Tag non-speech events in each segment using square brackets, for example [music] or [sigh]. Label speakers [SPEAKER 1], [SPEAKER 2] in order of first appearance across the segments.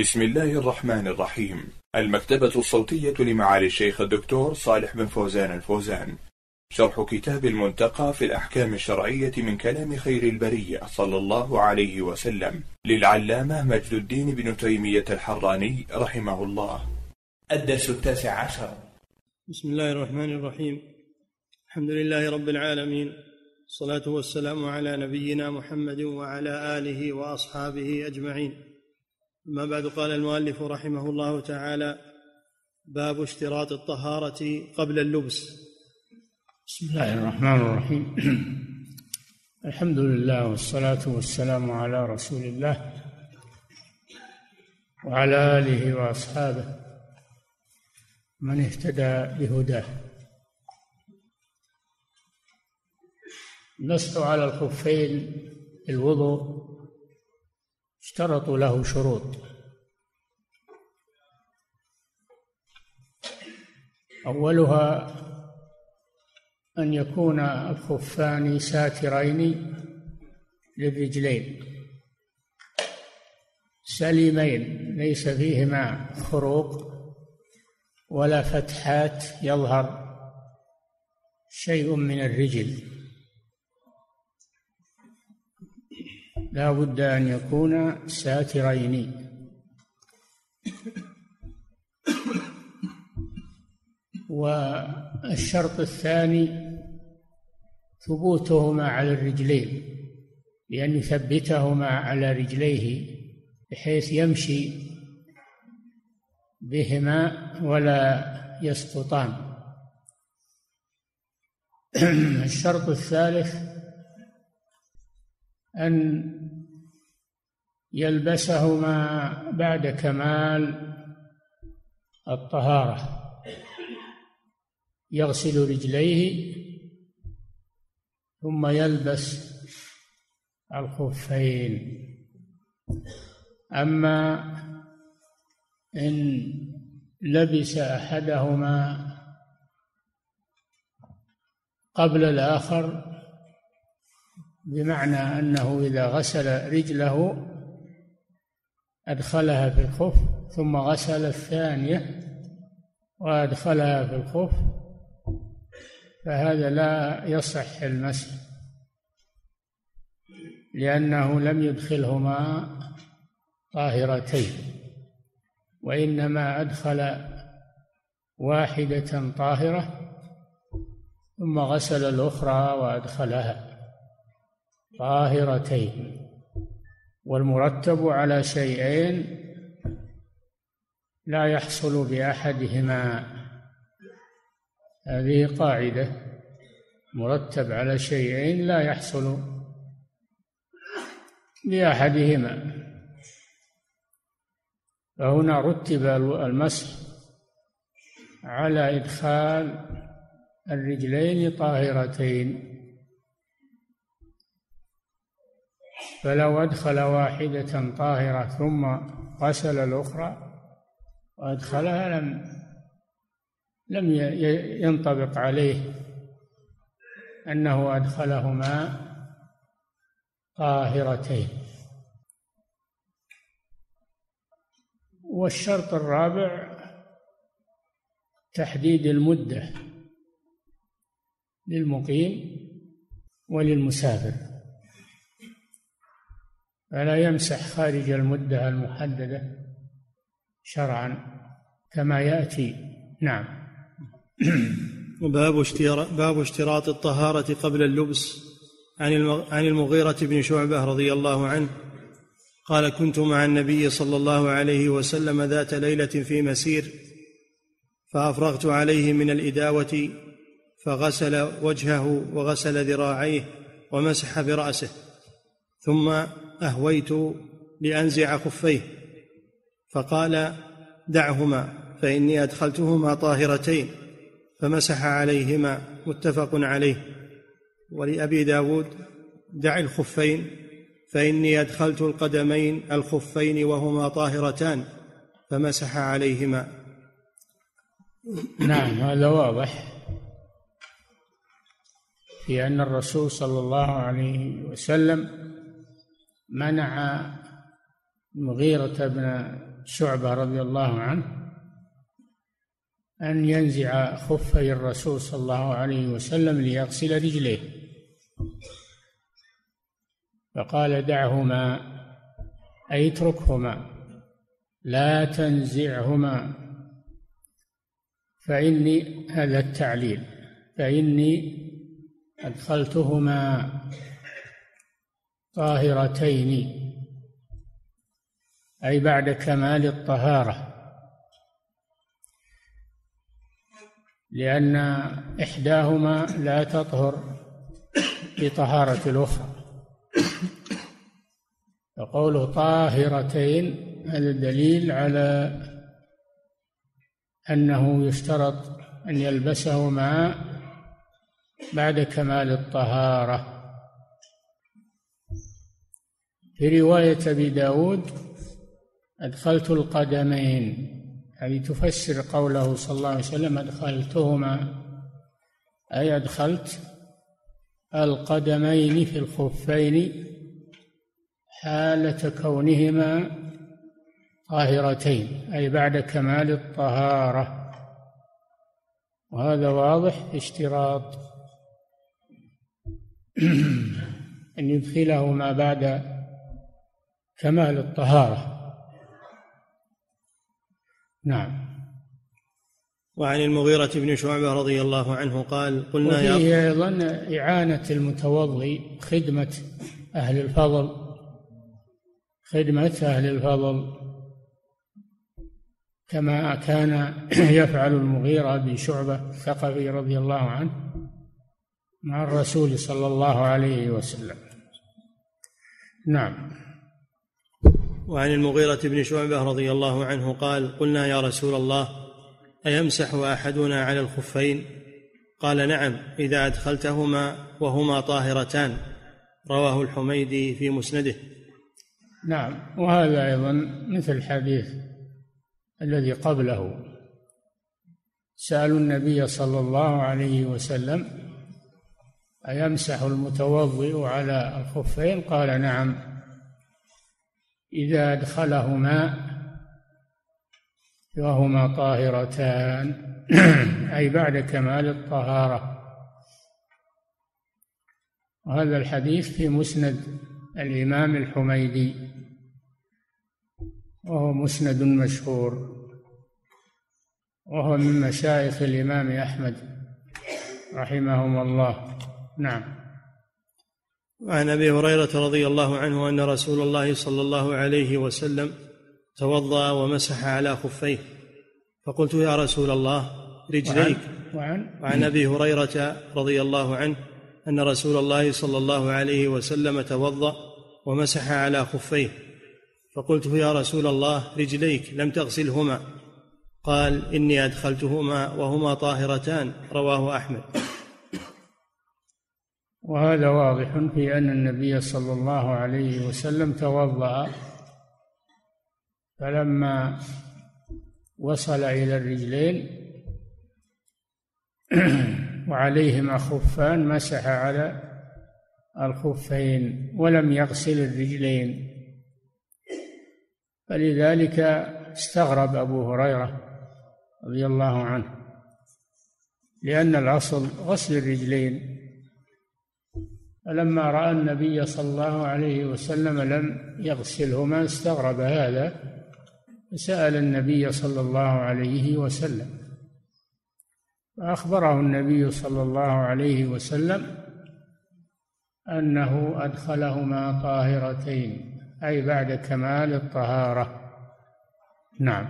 [SPEAKER 1] بسم الله الرحمن الرحيم. المكتبة الصوتية لمعالي الشيخ الدكتور صالح بن فوزان الفوزان. شرح كتاب المنتقى في الأحكام الشرعية من كلام خير البرية صلى الله عليه وسلم. للعلامة مجد الدين بن تيمية الحراني رحمه الله. الدرس التاسع عشر.
[SPEAKER 2] بسم الله الرحمن الرحيم. الحمد لله رب العالمين. الصلاة والسلام على نبينا محمد وعلى آله وأصحابه أجمعين. أما بعد قال المؤلف رحمه الله تعالى باب اشتراط الطهارة قبل اللبس.
[SPEAKER 3] بسم الله الرحمن الرحيم. [clears throat] الحمد لله والصلاة والسلام على رسول الله وعلى آله وأصحابه من اهتدى بهداه. المسح على الخفين الوضوء اشترطوا له شروط. أولها أن يكون الخفان ساترين للرجلين. سليمين ليس فيهما خروق ولا فتحات يظهر شيء من الرجل. لا بد أن يكون ساترين. والشرط الثاني ثبوتهما على الرجلين بأن يثبتهما على رجليه بحيث يمشي بهما ولا يسقطان. [clears throat] الشرط الثالث أن يلبسهما بعد كمال الطهارة. يغسل رجليه ثم يلبس الخفين. أما إن لبس أحدهما قبل الآخر بمعنى أنه إذا غسل رجله أدخلها في الخف ثم غسل الثانية وأدخلها في الخف فهذا لا يصح المسح لأنه لم يدخلهما طاهرتين وإنما أدخل واحدة طاهرة ثم غسل الأخرى وأدخلها طاهرتين. والمرتب على شيئين لا يحصل بأحدهما. هذه قاعدة مرتب على شيئين لا يحصل بأحدهما فهنا رتب المسح على إدخال الرجلين طاهرتين. فلو أدخل واحدة طاهرة ثم غسل الأخرى وأدخلها لم لم ينطبق عليه أنه أدخلهما طاهرتين. والشرط الرابع تحديد المدة للمقيم وللمسافر. فلا يمسح خارج المدة المحددة شرعا كما يأتي. نعم. [clears throat]
[SPEAKER 2] اشتراط باب اشتراط الطهارة قبل اللبس. عن عن المغيرة بن شعبة رضي الله عنه قال كنت مع النبي صلى الله عليه وسلم ذات ليلة في مسير فأفرغت عليه من الإداوة فغسل وجهه وغسل ذراعيه ومسح برأسه ثم أهويت لأنزع خفيه فقال دعهما فإني أدخلتهما طاهرتين. فمسح عليهما متفق عليه. ولأبي داود دع الخفين فإني أدخلت القدمين الخفين وهما طاهرتان فمسح عليهما.
[SPEAKER 3] نعم هذا واضح. في أن الرسول صلى الله عليه وسلم منع مغيرة بن شعبة رضي الله عنه أن ينزع خفي الرسول صلى الله عليه وسلم ليغسل رجليه. فقال دعهما أي اتركهما لا تنزعهما. فإني هذا التعليل فإني أدخلتهما طاهرتين أي بعد كمال الطهارة. لأن إحداهما لا تطهر بطهارة الأخرى فقوله طاهرتين هذا دليل على أنه يشترط أن يلبسهما بعد كمال الطهارة. في رواية أبي داود أدخلت القدمين. هذه تفسر قوله صلى الله عليه وسلم أدخلتهما. أي أدخلت؟ القدمين في الخفين حالة كونهما طاهرتين أي بعد كمال الطهارة. وهذا واضح اشتراط [clears throat] أن يدخلهما بعد كمال الطهارة. نعم.
[SPEAKER 2] وعن المغيرة بن شعبة رضي الله عنه قال قلنا
[SPEAKER 3] يا وفيه أيضا إعانة المتوضي خدمة أهل الفضل. خدمة أهل الفضل كما كان [clears throat] يفعل المغيرة بن شعبة الثقفي رضي الله عنه مع الرسول صلى الله عليه وسلم. نعم.
[SPEAKER 2] وعن المغيرة بن شعبة رضي الله عنه قال قلنا يا رسول الله أيمسح أحدنا على الخفين؟ قال نعم إذا أدخلتهما وهما طاهرتان. رواه الحميدي في مسنده.
[SPEAKER 3] نعم وهذا أيضا مثل الحديث الذي قبله. سألوا النبي صلى الله عليه وسلم أيمسح المتوضئ على الخفين؟ قال نعم. إذا أدخلهما وهما طاهرتان. [clears throat] أي بعد كمال الطهارة. وهذا الحديث في مسند الإمام الحميدي وهو مسند مشهور وهو من مشايخ الإمام أحمد رحمهم الله. نعم.
[SPEAKER 2] وعن أبي هريرة رضي الله عنه أن رسول الله صلى الله عليه وسلم توضأ ومسح على خفيه. فقلت يا رسول الله رجليك.
[SPEAKER 3] وعن,
[SPEAKER 2] وعن؟ أبي هريرة رضي الله عنه أن رسول الله صلى الله عليه وسلم توضأ ومسح على خفيه. فقلت يا رسول الله رجليك لم تغسلهما. قال إني أدخلتهما وهما طاهرتان رواه أحمد.
[SPEAKER 3] وهذا واضح في أن النبي صلى الله عليه وسلم توضأ. فلما وصل إلى الرجلين وعليهما خفان مسح على الخفين ولم يغسل الرجلين. فلذلك استغرب أبو هريرة رضي الله عنه لأن الأصل غسل الرجلين. فلما رأى النبي صلى الله عليه وسلم لم يغسلهما استغرب هذا؟ فسأل النبي صلى الله عليه وسلم. فأخبره النبي صلى الله عليه وسلم أنه أدخلهما طاهرتين أي بعد كمال الطهارة. نعم.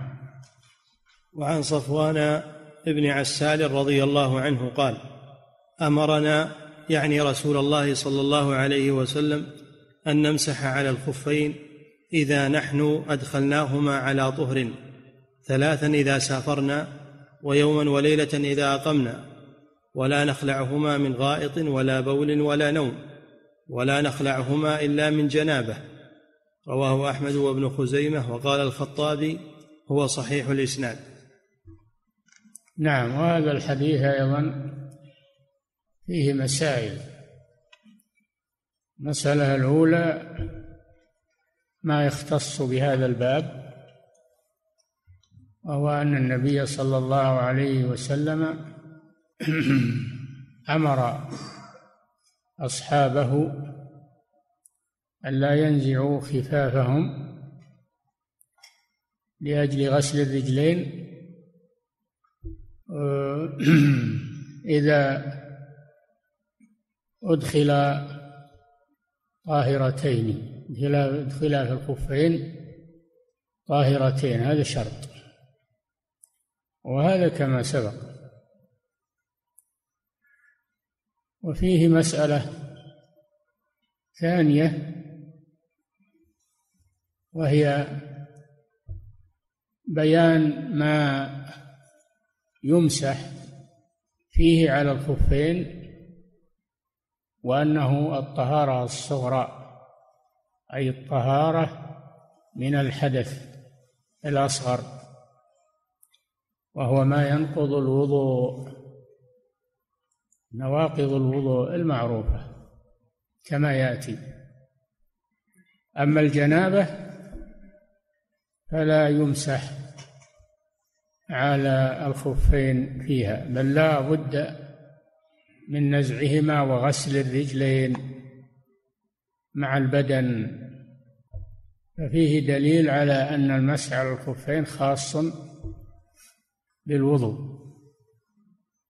[SPEAKER 2] وعن صفوان بن عسال رضي الله عنه قال أمرنا يعني رسول الله صلى الله عليه وسلم أن نمسح على الخفين إذا نحن أدخلناهما على طهر ثلاثا إذا سافرنا ويوما وليلة إذا أقمنا ولا نخلعهما من غائط ولا بول ولا نوم ولا نخلعهما إلا من جنابة. رواه أحمد وابن خزيمة وقال الخطابي هو صحيح الإسناد.
[SPEAKER 3] نعم وهذا الحديث أيضا فيه مسائل. المسألة الأولى ما يختص بهذا الباب وهو أن النبي صلى الله عليه وسلم [clears throat] أمر أصحابه أن لا ينزعوا خفافهم لأجل غسل الرجلين. [clears throat] إذا أدخل طاهرتين خلاف الخفين طاهرتين هذا شرط. وهذا كما سبق. وفيه مسألة ثانية وهي بيان ما يمسح فيه على الخفين وأنه الطهارة الصغرى أي الطهارة من الحدث الأصغر وهو ما ينقض الوضوء نواقض الوضوء المعروفة كما يأتي. أما الجنابة فلا يمسح على الخفين فيها بل لا بد من نزعهما وغسل الرجلين مع البدن. ففيه دليل على أن المسح على الخفين خاص بالوضوء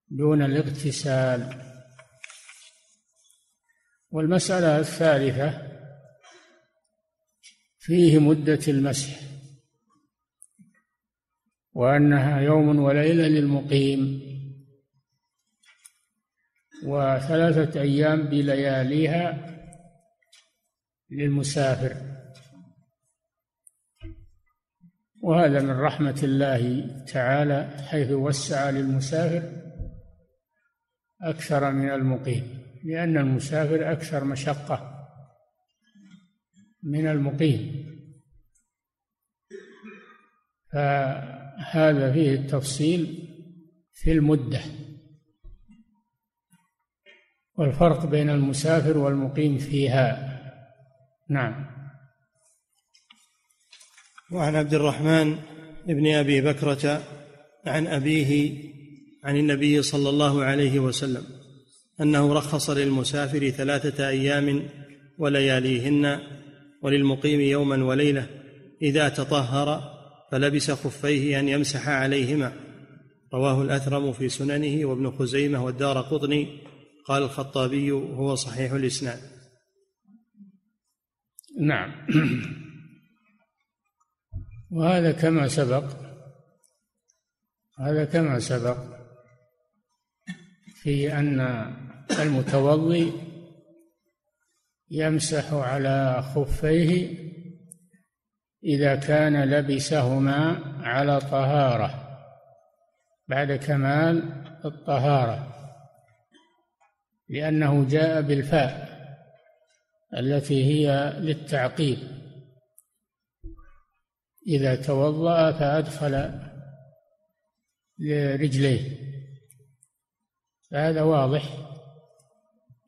[SPEAKER 3] دون الاغتسال. والمسألة الثالثة فيه مدة المسح وأنها يوم وليلة للمقيم. وثلاثة أيام بلياليها للمسافر. وهذا من رحمة الله تعالى حيث وسع للمسافر أكثر من المقيم لأن المسافر أكثر مشقة من المقيم. فهذا فيه التفصيل في المدة. والفرق بين المسافر والمقيم فيها. نعم.
[SPEAKER 2] وعن عبد الرحمن بن أبي بكرة عن أبيه عن النبي صلى الله عليه وسلم أنه رخص للمسافر ثلاثة أيام ولياليهن وللمقيم يوما وليلة إذا تطهر فلبس خفيه أن يمسح عليهما. رواه الأثرم في سننه وابن خزيمة والدار قطني قال الخطابي هو صحيح الإسناد.
[SPEAKER 3] نعم. [clears throat] وهذا كما سبق هذا كما سبق في أن المتوضي يمسح على خفيه إذا كان لبسهما على طهارة بعد كمال الطهارة. لأنه جاء بالفاء التي هي للتعقيب. إذا توضأ فأدخل رجليه فهذا واضح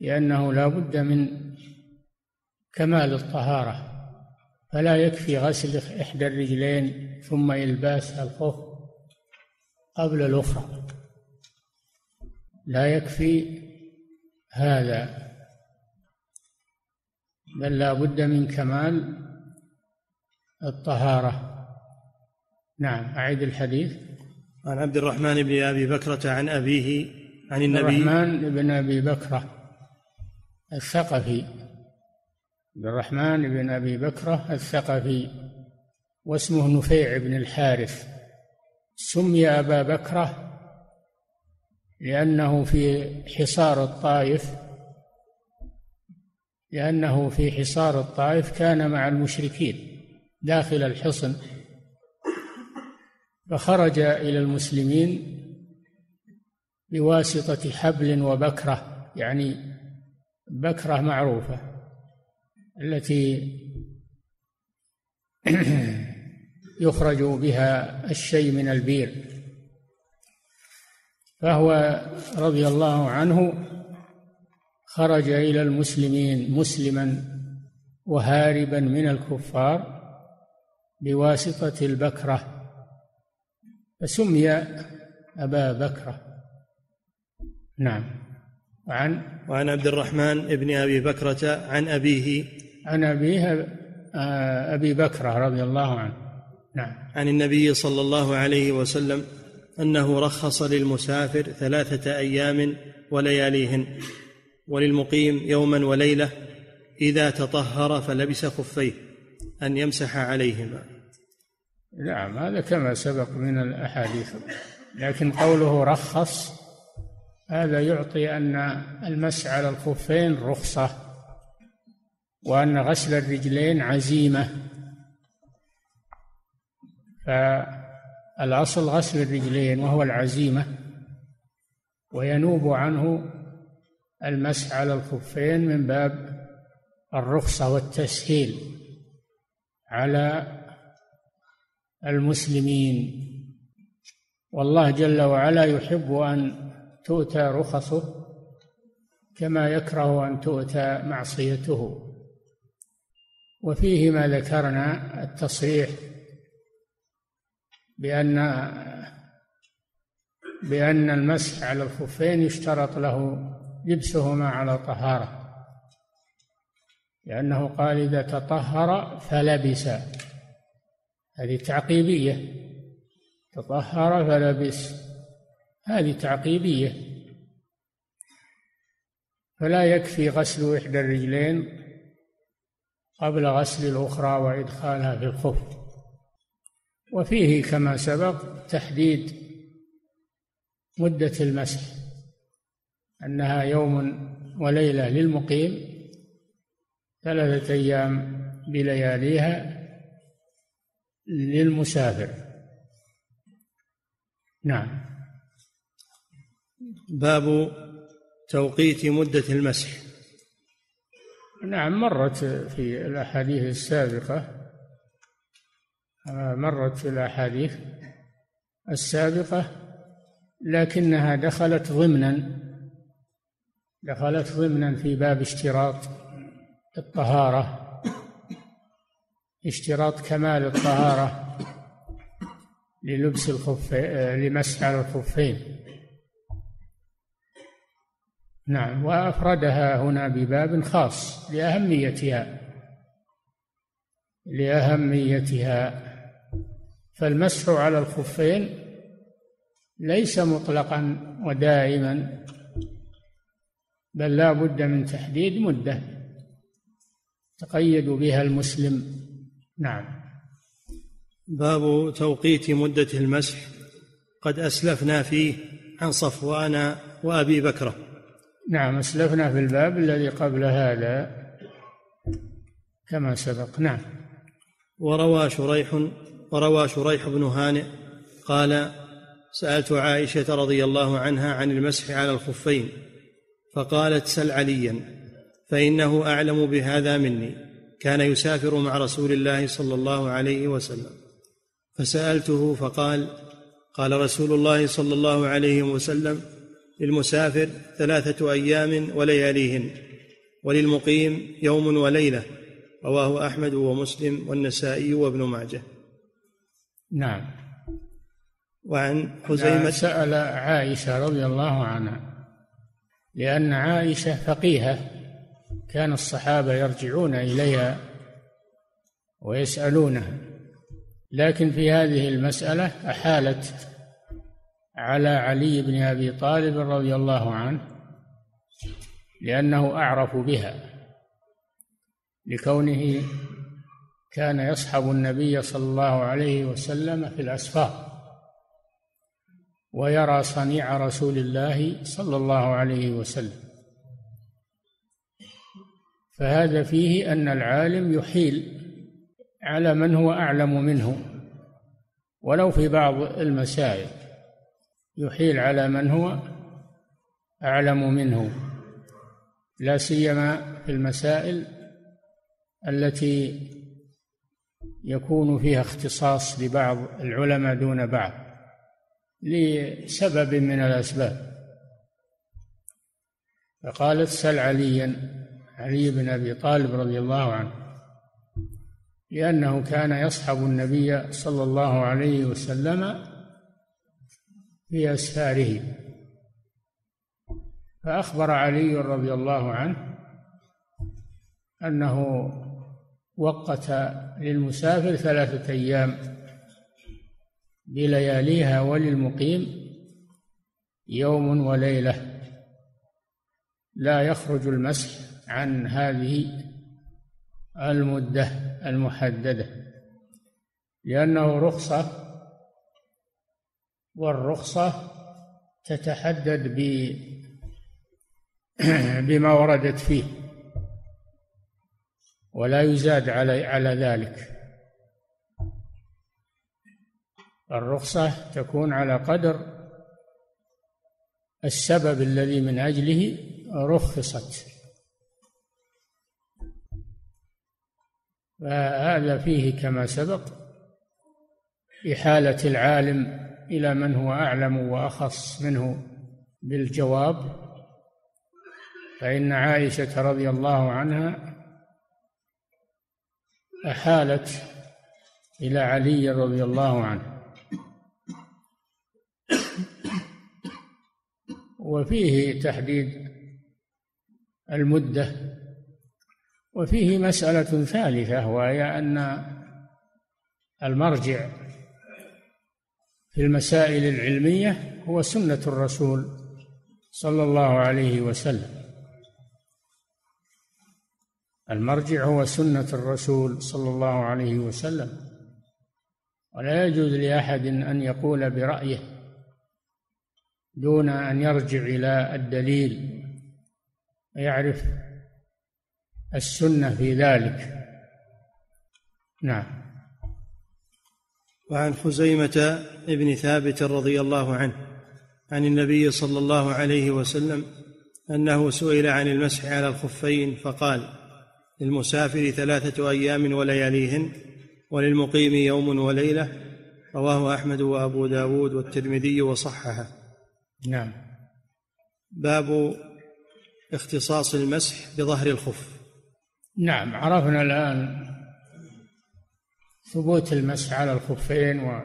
[SPEAKER 3] لأنه لا بد من كمال الطهارة فلا يكفي غسل إحدى الرجلين ثم إلباس الخف قبل الأخرى. لا يكفي هذا بل لا بد من كمال الطهارة. نعم أعيد الحديث.
[SPEAKER 2] عن عبد الرحمن بن أبي بكرة عن أبيه عن النبي.
[SPEAKER 3] الرحمن بن أبي بكرة الثقفي. عبد الرحمن بن أبي بكرة الثقفي واسمه نفيع بن الحارث. سمي أبا بكرة لأنه في حصار الطائف لأنه في حصار الطائف كان مع المشركين داخل الحصن. فخرج إلى المسلمين بواسطة حبل وبكرة يعني بكرة معروفة التي [clears throat] يخرج بها الشيء من البير. فهو رضي الله عنه خرج إلى المسلمين مسلما وهاربا من الكفار بواسطة البكرة فسمي أبا بكرة. نعم. وعن
[SPEAKER 2] وعن عبد الرحمن بن أبي بكرة عن أبيه.
[SPEAKER 3] عن أبيه آه، أبي بكرة رضي الله عنه. نعم.
[SPEAKER 2] عن النبي صلى الله عليه وسلم. أنه رخص للمسافر ثلاثة أيام ولياليهن وللمقيم يوما وليلة إذا تطهر فلبس خفيه أن يمسح عليهما.
[SPEAKER 3] نعم هذا كما سبق من الأحاديث لكن قوله رخص هذا يعطي أن المسح على الخفين رخصة وأن غسل الرجلين عزيمة. فالأصل غسل الرجلين وهو العزيمة وينوب عنه المسح على الخفين من باب الرخصة والتسهيل على المسلمين. والله جل وعلا يحب أن تؤتى رخصه كما يكره أن تؤتى معصيته. وفيه ما ذكرنا التصريح بأن بأن المسح على الخفين يشترط له لبسهما على طهارة. لأنه قال إذا تطهر فلبس. هذه تعقيبية. تطهر فلبس. هذه تعقيبية. فلا يكفي غسل إحدى الرجلين قبل غسل الأخرى وإدخالها في الخف. وفيه كما سبق تحديد مدة المسح أنها يوم وليلة للمقيم ثلاثة أيام بلياليها للمسافر. نعم.
[SPEAKER 2] باب توقيت مدة المسح.
[SPEAKER 3] نعم مرت في الأحاديث السابقة مرت في الأحاديث السابقة لكنها دخلت ضمنا دخلت ضمنا في باب اشتراط الطهارة اشتراط كمال الطهارة للبس الخف لمسح على الخفين. نعم وأفردها هنا بباب خاص لأهميتها لأهميتها. فالمسح على الخفين ليس مطلقا ودائما بل لا بد من تحديد مدة تقيد بها المسلم. نعم.
[SPEAKER 2] باب توقيت مدة المسح. قد أسلفنا فيه عن صفوان وأبي بكره
[SPEAKER 3] نعم أسلفنا في الباب الذي قبل هذا كما سبق. نعم.
[SPEAKER 2] وروى شريح وروى شريح بن هانئ قال سألت عائشة رضي الله عنها عن المسح على الخفين فقالت سل عليا فإنه أعلم بهذا مني كان يسافر مع رسول الله صلى الله عليه وسلم. فسألته فقال قال رسول الله صلى الله عليه وسلم للمسافر ثلاثة أيام ولياليهن وللمقيم يوم وليلة رواه أحمد ومسلم والنسائي وابن ماجه.
[SPEAKER 3] نعم.
[SPEAKER 2] وعن خزيمة
[SPEAKER 3] سأل عائشة رضي الله عنها لأن عائشة فقيهة كان الصحابة يرجعون إليها ويسألونها لكن في هذه المسألة أحالت على علي بن أبي طالب رضي الله عنه لأنه أعرف بها لكونه كان يصحب النبي صلى الله عليه وسلم في الأسفار ويرى صنيع رسول الله صلى الله عليه وسلم. فهذا فيه أن العالم يحيل على من هو أعلم منه ولو في بعض المسائل يحيل على من هو أعلم منه لا سيما في المسائل التي يكون فيها اختصاص لبعض العلماء دون بعض لسبب من الأسباب. فقالت سل عليا علي بن أبي طالب رضي الله عنه لأنه كان يصحب النبي صلى الله عليه وسلم في أسفاره. فأخبر علي رضي الله عنه أنه وقت للمسافر ثلاثة أيام بلياليها وللمقيم يوم وليلة. لا يخرج المسح عن هذه المدة المحددة لأنه رخصة والرخصة تتحدد [clears throat] بما وردت فيه. ولا يزاد على على ذلك. الرخصة تكون على قدر السبب الذي من أجله رخصت. فهذا فيه كما سبق إحالة العالم إلى من هو أعلم وأخص منه بالجواب. فإن عائشة رضي الله عنها أحالت إلى علي رضي الله عنه. وفيه تحديد المدة وفيه مسألة ثالثة وهي أن المرجع في المسائل العلمية هو سنة الرسول صلى الله عليه وسلم. المرجع هو سنة الرسول صلى الله عليه وسلم. ولا يجوز لأحد أن يقول برأيه دون أن يرجع إلى الدليل ويعرف السنة في ذلك. نعم.
[SPEAKER 2] وعن خزيمة ابن ثابت رضي الله عنه عن النبي صلى الله عليه وسلم أنه سئل عن المسح على الخفين فقال للمسافر ثلاثة أيام ولياليهن وللمقيم يوم وليلة. رواه أحمد وأبو داود والترمذي وصححه.
[SPEAKER 3] نعم.
[SPEAKER 2] باب اختصاص المسح بظهر الخف.
[SPEAKER 3] نعم عرفنا الآن ثبوت المسح على الخفين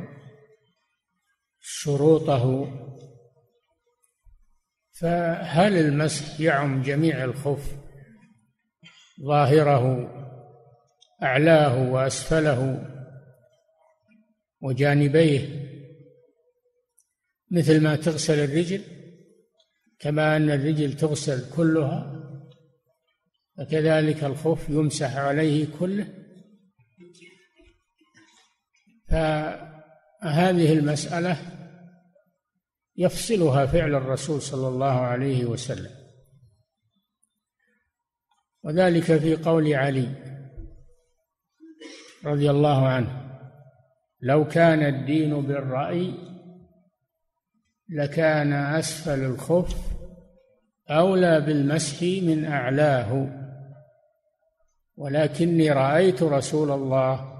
[SPEAKER 3] وشروطه. فهل المسح يعم جميع الخف؟ ظاهره أعلاه وأسفله وجانبيه مثل ما تغسل الرجل كما أن الرجل تغسل كلها فكذلك الخف يمسح عليه كله. فهذه المسألة يفصلها فعل الرسول صلى الله عليه وسلم. وذلك في قول علي رضي الله عنه لو كان الدين بالرأي لكان أسفل الخف أولى بالمسح من أعلاه ولكني رأيت رسول الله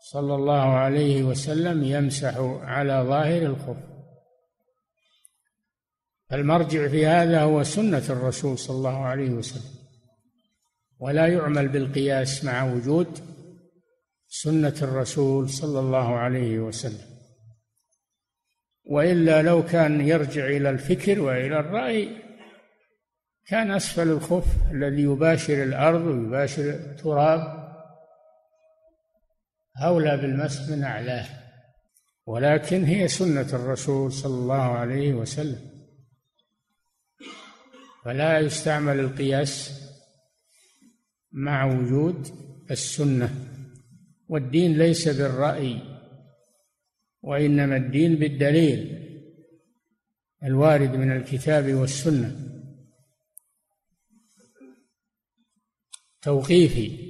[SPEAKER 3] صلى الله عليه وسلم يمسح على ظاهر الخف. المرجع في هذا هو سنة الرسول صلى الله عليه وسلم. ولا يعمل بالقياس مع وجود سنة الرسول صلى الله عليه وسلم. وإلا لو كان يرجع إلى الفكر وإلى الرأي كان أسفل الخف الذي يباشر الأرض ويباشر التراب. أولى بالمسح من أعلاه ولكن هي سنة الرسول صلى الله عليه وسلم. فلا يستعمل القياس مع وجود السنة والدين ليس بالرأي وإنما الدين بالدليل الوارد من الكتاب والسنة. توقيفي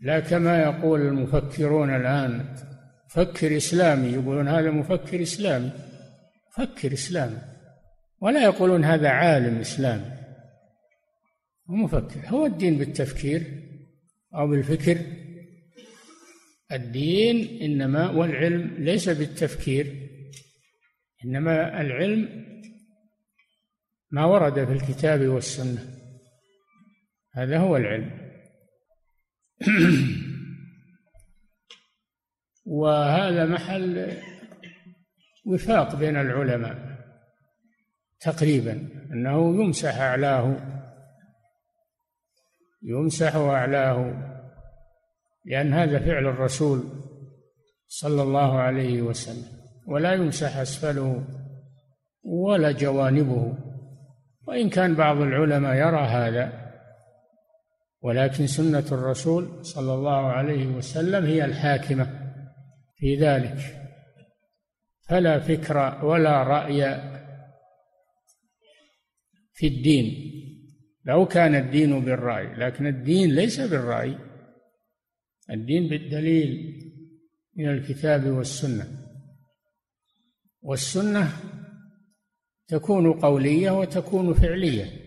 [SPEAKER 3] لا كما يقول المفكرون الآن مفكر إسلامي يقولون هذا مفكر إسلامي مفكر إسلامي ولا يقولون هذا عالم إسلامي. مفكر. هو الدين بالتفكير أو بالفكر. الدين إنما والعلم ليس بالتفكير. إنما العلم ما ورد في الكتاب والسنة. هذا هو العلم. [clears throat] وهذا محل وفاق بين العلماء تقريبا أنه يمسح أعلاه. يمسح أعلاه لأن هذا فعل الرسول صلى الله عليه وسلم. ولا يمسح أسفله ولا جوانبه. وإن كان بعض العلماء يرى هذا ولكن سنة الرسول صلى الله عليه وسلم هي الحاكمة في ذلك. فلا فكر ولا رأي في الدين. لو كان الدين بالرأي لكن الدين ليس بالرأي. الدين بالدليل من الكتاب والسنة. والسنة تكون قولية وتكون فعلية.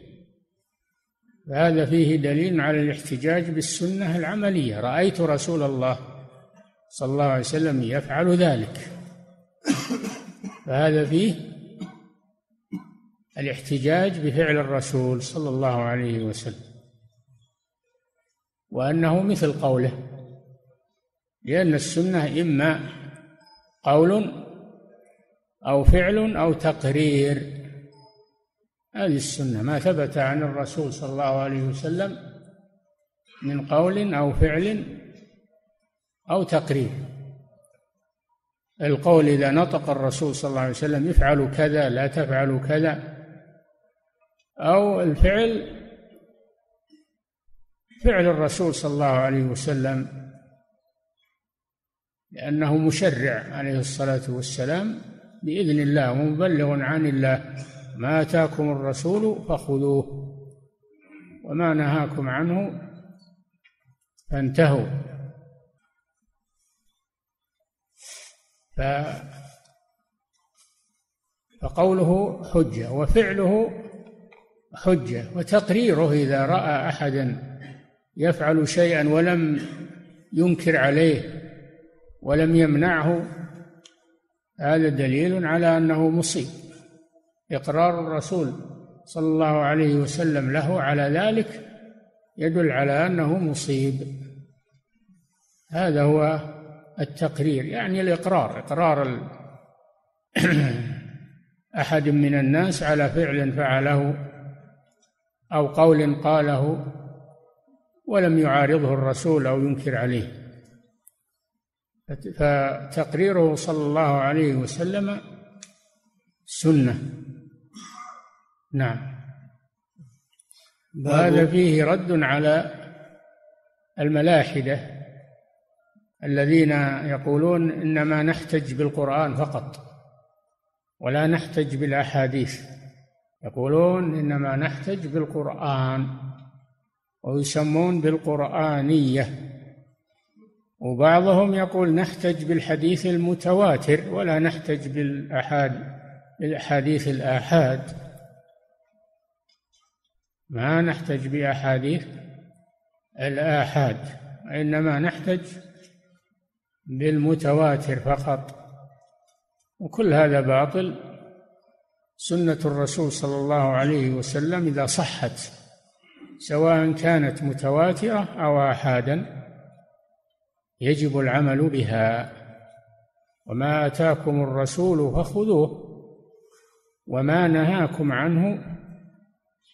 [SPEAKER 3] فهذا فيه دليل على الاحتجاج بالسنة العملية. رأيت رسول الله صلى الله عليه وسلم يفعل ذلك. فهذا فيه الاحتجاج بفعل الرسول صلى الله عليه وسلم وأنه مثل قوله لأن السنة إما قول أو فعل أو تقرير. هذه السنة ما ثبت عن الرسول صلى الله عليه وسلم من قول أو فعل أو تقرير. القول إذا نطق الرسول صلى الله عليه وسلم افعلوا كذا لا تفعلوا كذا. أو الفعل فعل الرسول صلى الله عليه وسلم لأنه مشرع عليه الصلاة والسلام بإذن الله ومبلغ عن الله. ما آتاكم الرسول فخذوه وما نهاكم عنه فانتهوا. فقوله حجة وفعله حجة وتقريره إذا رأى أحدا يفعل شيئا ولم ينكر عليه ولم يمنعه هذا دليل على أنه مصيب. إقرار الرسول صلى الله عليه وسلم له على ذلك يدل على أنه مصيب. هذا هو التقرير يعني الإقرار إقرار [clears throat] أحد من الناس على فعل فعله أو قول قاله ولم يعارضه الرسول أو ينكر عليه. فتقريره صلى الله عليه وسلم سنة. نعم. وهذا فيه رد على الملاحدة الذين يقولون إنما نحتج بالقرآن فقط ولا نحتج بالأحاديث. يقولون إنما نحتج بالقرآن ويسمون بالقرآنية وبعضهم يقول نحتج بالحديث المتواتر ولا نحتج بالأحاد بالأحاديث الآحاد. ما نحتج بأحاديث الآحاد إنما نحتج بالمتواتر فقط. وكل هذا باطل سنة الرسول صلى الله عليه وسلم إذا صحت سواء كانت متواترة أو آحادا يجب العمل بها. وما آتاكم الرسول فخذوه وما نهاكم عنه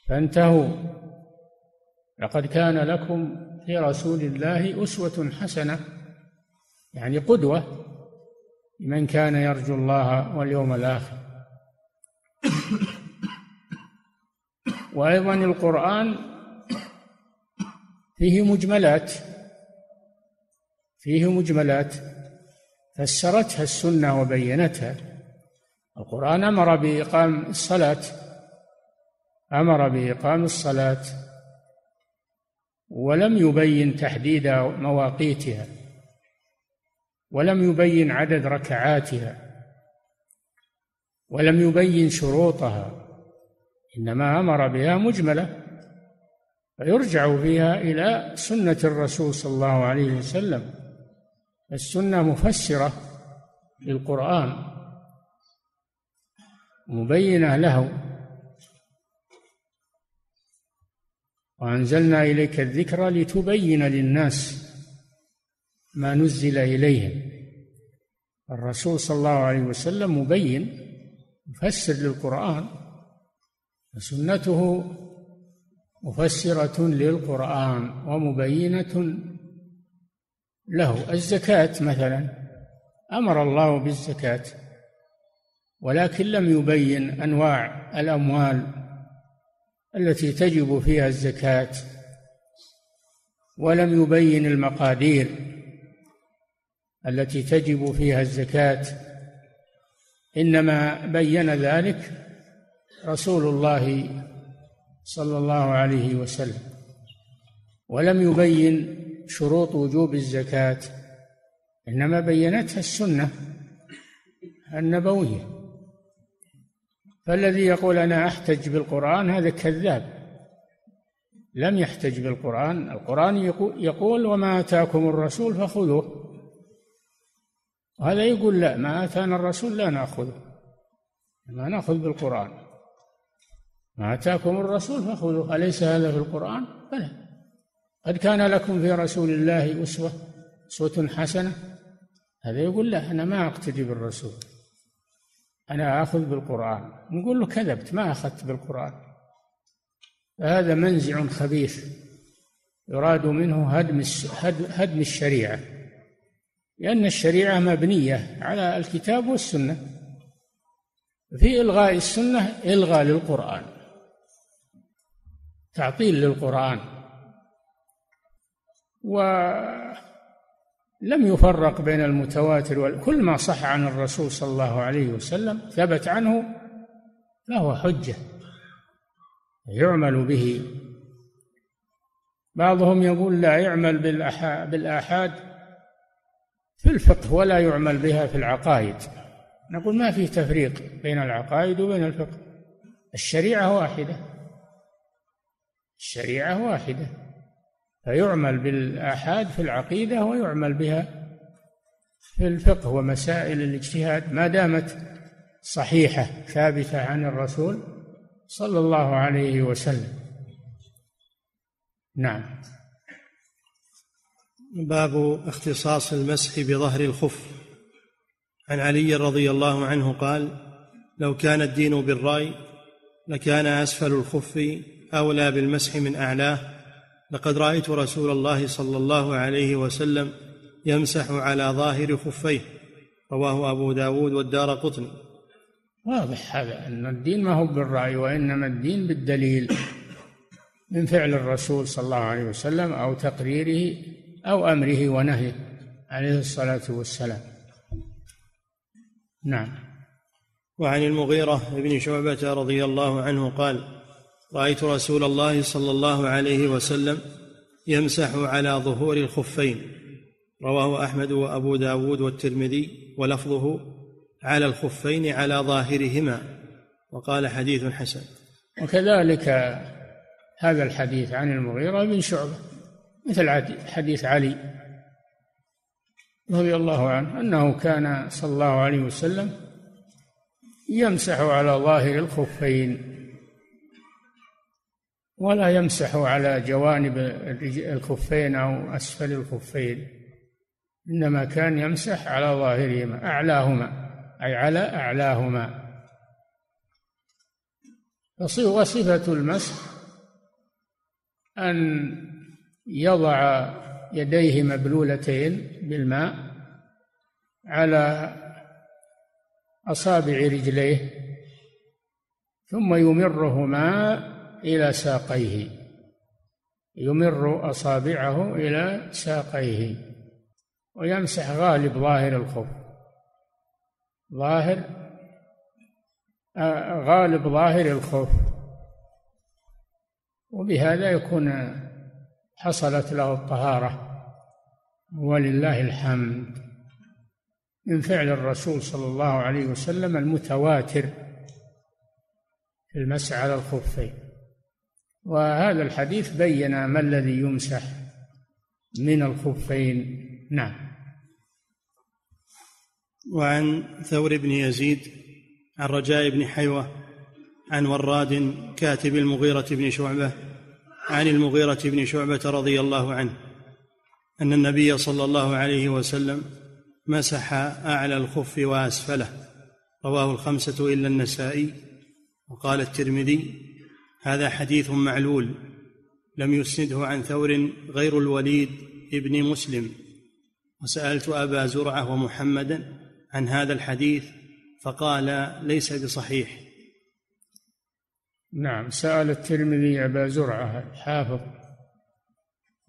[SPEAKER 3] فانتهوا. لقد كان لكم في رسول الله أسوة حسنة يعني قدوة لمن كان يرجو الله واليوم الآخر. وأيضا القرآن فيه مجملات فيه مجملات فسرتها السنة وبينتها. القرآن أمر بإقام الصلاة أمر بإقام الصلاة ولم يبين تحديد مواقيتها ولم يبين عدد ركعاتها. ولم يبين شروطها إنما أمر بها مجملة فيرجع فيها إلى سنة الرسول صلى الله عليه وسلم السنة مفسرة للقرآن مبينة له. وأنزلنا إليك الذكر لتبين للناس ما نزل إليهم. الرسول صلى الله عليه وسلم مبين مفسر للقرآن سنته مفسرة للقرآن ومبينة له. الزكاة مثلا أمر الله بالزكاة ولكن لم يبين أنواع الأموال التي تجب فيها الزكاة ولم يبين المقادير التي تجب فيها الزكاة. إنما بين ذلك رسول الله صلى الله عليه وسلم ولم يبين شروط وجوب الزكاة إنما بينتها السنة النبوية. فالذي يقول أنا أحتج بالقرآن هذا كذاب لم يحتج بالقرآن القرآن يقول وما آتاكم الرسول فخذوه. وهذا يقول لا ما آتانا الرسول لا نأخذه. ما نأخذ بالقرآن. ما آتاكم الرسول فخذوه. أليس هذا في القرآن؟ بلى. قد كان لكم في رسول الله أسوة أسوة حسنة. هذا يقول لا أنا ما أقتدي بالرسول. أنا آخذ بالقرآن. نقول له كذبت ما أخذت بالقرآن. فهذا منزع خبيث. يراد منه هدم هدم الشريعة. لأن الشريعة مبنية على الكتاب والسنة. في إلغاء السنة إلغاء للقرآن. تعطيل للقرآن. ولم يفرق بين المتواتر وكل ما صح عن الرسول صلى الله عليه وسلم ثبت عنه فهو حجة. يعمل به. بعضهم يقول لا يعمل بالآحاد. في الفقه ولا يعمل بها في العقائد. نقول ما في تفريق بين العقائد وبين الفقه. الشريعة واحدة. الشريعة واحدة. فيعمل بالآحاد في العقيدة ويعمل بها في الفقه ومسائل الاجتهاد. ما دامت صحيحة ثابتة عن الرسول صلى الله عليه وسلم. نعم.
[SPEAKER 2] باب اختصاص المسح بظهر الخف. عن علي رضي الله عنه قال لو كان الدين بالرأي لكان أسفل الخف أولى بالمسح من أعلاه. لقد رأيت رسول الله صلى الله عليه وسلم يمسح على ظاهر خفيه. رواه أبو داود والدار قطني.
[SPEAKER 3] واضح هذا أن الدين ما هو بالرأي وإنما الدين بالدليل من فعل الرسول صلى الله عليه وسلم أو تقريره أو أمره ونهيه عليه الصلاة والسلام. نعم.
[SPEAKER 2] وعن المغيرة بن شعبة رضي الله عنه قال رأيت رسول الله صلى الله عليه وسلم يمسح على ظهور الخفين. رواه أحمد وأبو داود والترمذي ولفظه على الخفين على ظاهرهما وقال حديث حسن.
[SPEAKER 3] وكذلك هذا الحديث عن المغيرة بن شعبة. مثل حديث علي رضي الله عنه أنه كان صلى الله عليه وسلم يمسح على ظاهر الخفين ولا يمسح على جوانب الخفين أو أسفل الخفين إنما كان يمسح على ظاهرهما أعلاهما أي على أعلاهما. وصفة المسح أن يضع يديه مبلولتين بالماء على أصابع رجليه ثم يمرهما إلى ساقيه. يمر أصابعه إلى ساقيه. ويمسح غالب ظاهر الخف ظاهر آه، غالب ظاهر الخوف وبهذا يكون حصلت له الطهارة ولله الحمد. من فعل الرسول صلى الله عليه وسلم المتواتر في المسح على الخفين. وهذا الحديث بين ما الذي يمسح من الخفين. نعم.
[SPEAKER 2] وعن ثور بن يزيد عن رجاء بن حيوة عن وراد كاتب المغيرة بن شعبة عن المغيرة بن شعبة رضي الله عنه أن النبي صلى الله عليه وسلم مسح أعلى الخف وأسفله. رواه الخمسة إلا النسائي وقال الترمذي هذا حديث معلول لم يسنده عن ثور غير الوليد ابن مسلم. وسألت أبا زرعة ومحمدا عن هذا الحديث فقال ليس بصحيح.
[SPEAKER 3] نعم سأل الترمذي أبا زرعة الحافظ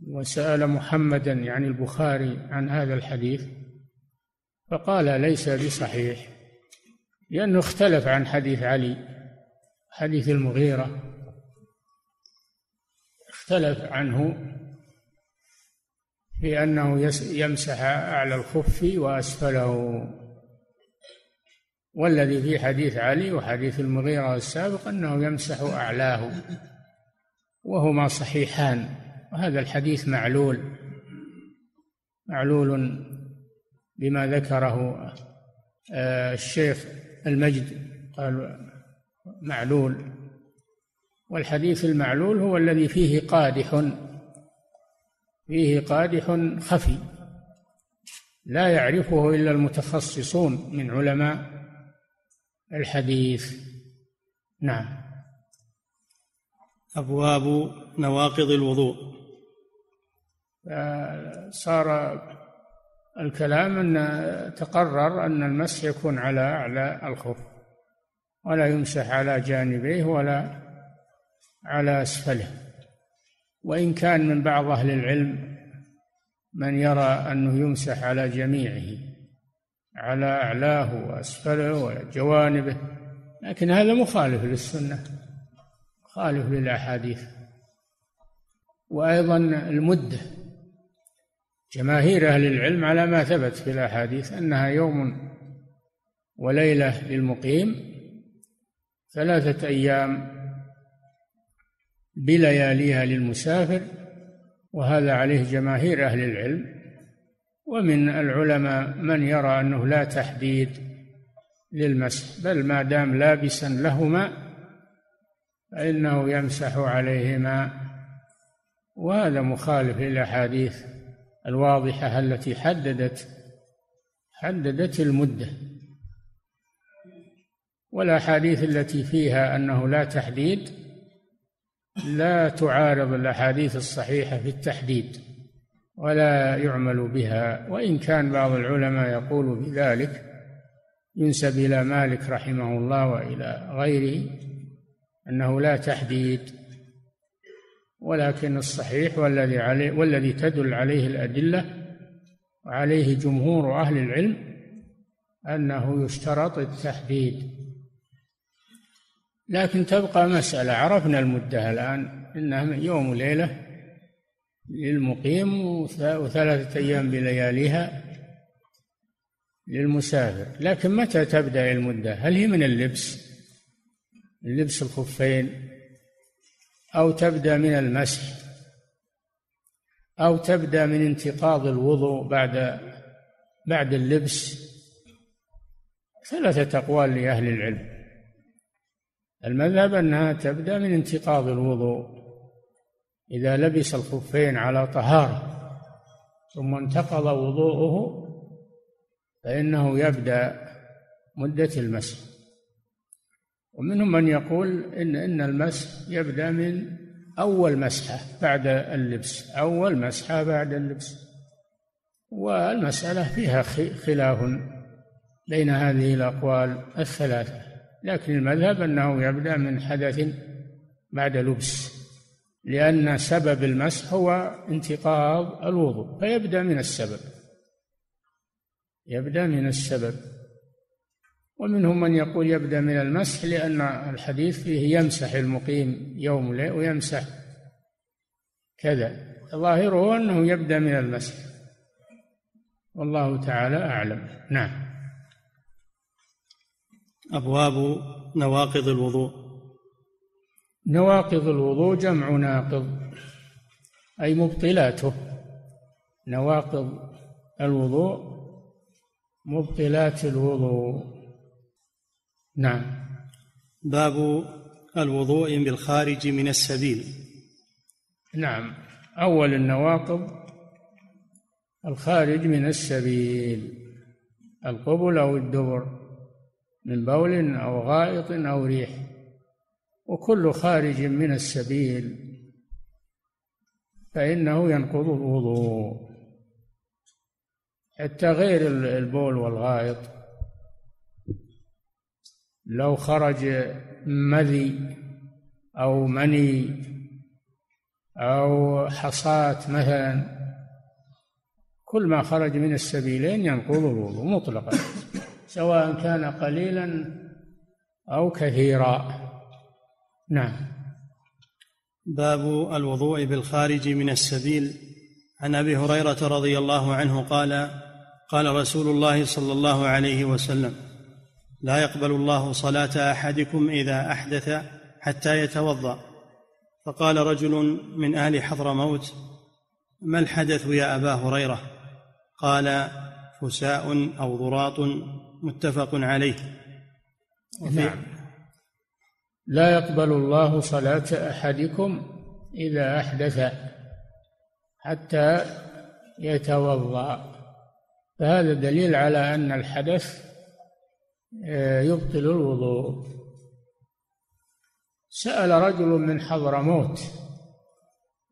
[SPEAKER 3] وسأل محمدا يعني البخاري عن هذا الحديث فقال ليس بصحيح لأنه اختلف عن حديث علي حديث المغيرة اختلف عنه في أنه يمسح أعلى الخف وأسفله. والذي في حديث علي وحديث المغيرة السابق أنه يمسح أعلاه وهما صحيحان وهذا الحديث معلول معلول بما ذكره آه، الشيخ المجد قال معلول والحديث المعلول هو الذي فيه قادح فيه قادح خفي لا يعرفه إلا المتخصصون من علماء الحديث. نعم.
[SPEAKER 2] أبواب نواقض الوضوء.
[SPEAKER 3] صار الكلام أن تقرر أن المسح يكون على اعلى الخف ولا يمسح على جانبيه ولا على أسفله. وإن كان من بعض أهل العلم من يرى أنه يمسح على جميعه على أعلاه وأسفله وجوانبه. لكن هذا مخالف للسنة مخالف للأحاديث. وأيضا المدة. جماهير أهل العلم على ما ثبت في الأحاديث أنها يوم وليلة للمقيم ثلاثة أيام بلياليها للمسافر وهذا عليه جماهير أهل العلم ومن العلماء من يرى أنه لا تحديد للمسح بل ما دام لابسا لهما فإنه يمسح عليهما. وهذا مخالف للأحاديث الواضحة التي حددت حددت المدة. والأحاديث التي فيها أنه لا تحديد لا تعارض الأحاديث الصحيحة في التحديد. ولا يعمل بها. وإن كان بعض العلماء يقول بذلك ينسب إلى مالك رحمه الله وإلى غيره أنه لا تحديد ولكن الصحيح والذي عليه والذي تدل عليه الأدلة وعليه جمهور أهل العلم أنه يشترط التحديد. لكن تبقى مسألة عرفنا المدة الآن إنها يوم وليلة للمقيم وثلاثة أيام بلياليها للمسافر. لكن متى تبدأ المدة؟ هل هي من اللبس؟ لبس الخفين؟ أو تبدأ من المسح؟ أو تبدأ من انتقاض الوضوء بعد بعد اللبس؟ ثلاثة أقوال لأهل العلم. المذهب أنها تبدأ من انتقاض الوضوء. إذا لبس الخفين على طهارة ثم انتقض وضوءه فإنه يبدأ مدة المسح ومنهم من يقول إن إن المسح يبدأ من أول مسحة بعد اللبس أول مسحة بعد اللبس. والمسألة فيها خلاف بين هذه الأقوال الثلاثة لكن المذهب أنه يبدأ من حدث بعد لبس. لأن سبب المسح هو انتقاض الوضوء فيبدأ من السبب. يبدأ من السبب. ومنهم من يقول يبدأ من المسح لأن الحديث فيه يمسح المقيم يوم ليل ويمسح كذا. ظاهره أنه يبدأ من المسح. والله تعالى أعلم. نعم.
[SPEAKER 2] أبواب نواقض الوضوء.
[SPEAKER 3] نواقض الوضوء جمع ناقض أي مبطلاته. نواقض الوضوء مبطلات الوضوء. نعم.
[SPEAKER 2] باب الوضوء بالخارج من السبيل.
[SPEAKER 3] نعم. أول النواقض الخارج من السبيل. القبل أو الدبر من بول أو غائط أو ريح. وكل خارج من السبيل فإنه ينقض الوضوء. حتى غير البول والغائط. لو خرج مذي أو مني أو حصاة مثلا كل ما خرج من السبيلين ينقض الوضوء مطلقا سواء كان قليلا أو كثيرا. نعم.
[SPEAKER 2] باب الوضوء بالخارج من السبيل. عن أبي هريرة رضي الله عنه قال قال رسول الله صلى الله عليه وسلم لا يقبل الله صلاة أحدكم إذا أحدث حتى يتوضأ. فقال رجل من أهل حضرموت ما الحدث يا أبا هريرة؟ قال فساء أو ضراط متفق عليه.
[SPEAKER 3] نعم. لا يقبل الله صلاة أحدكم إذا أحدث حتى يتوضأ. فهذا دليل على أن الحدث آه، يبطل الوضوء. سأل رجل من حضرموت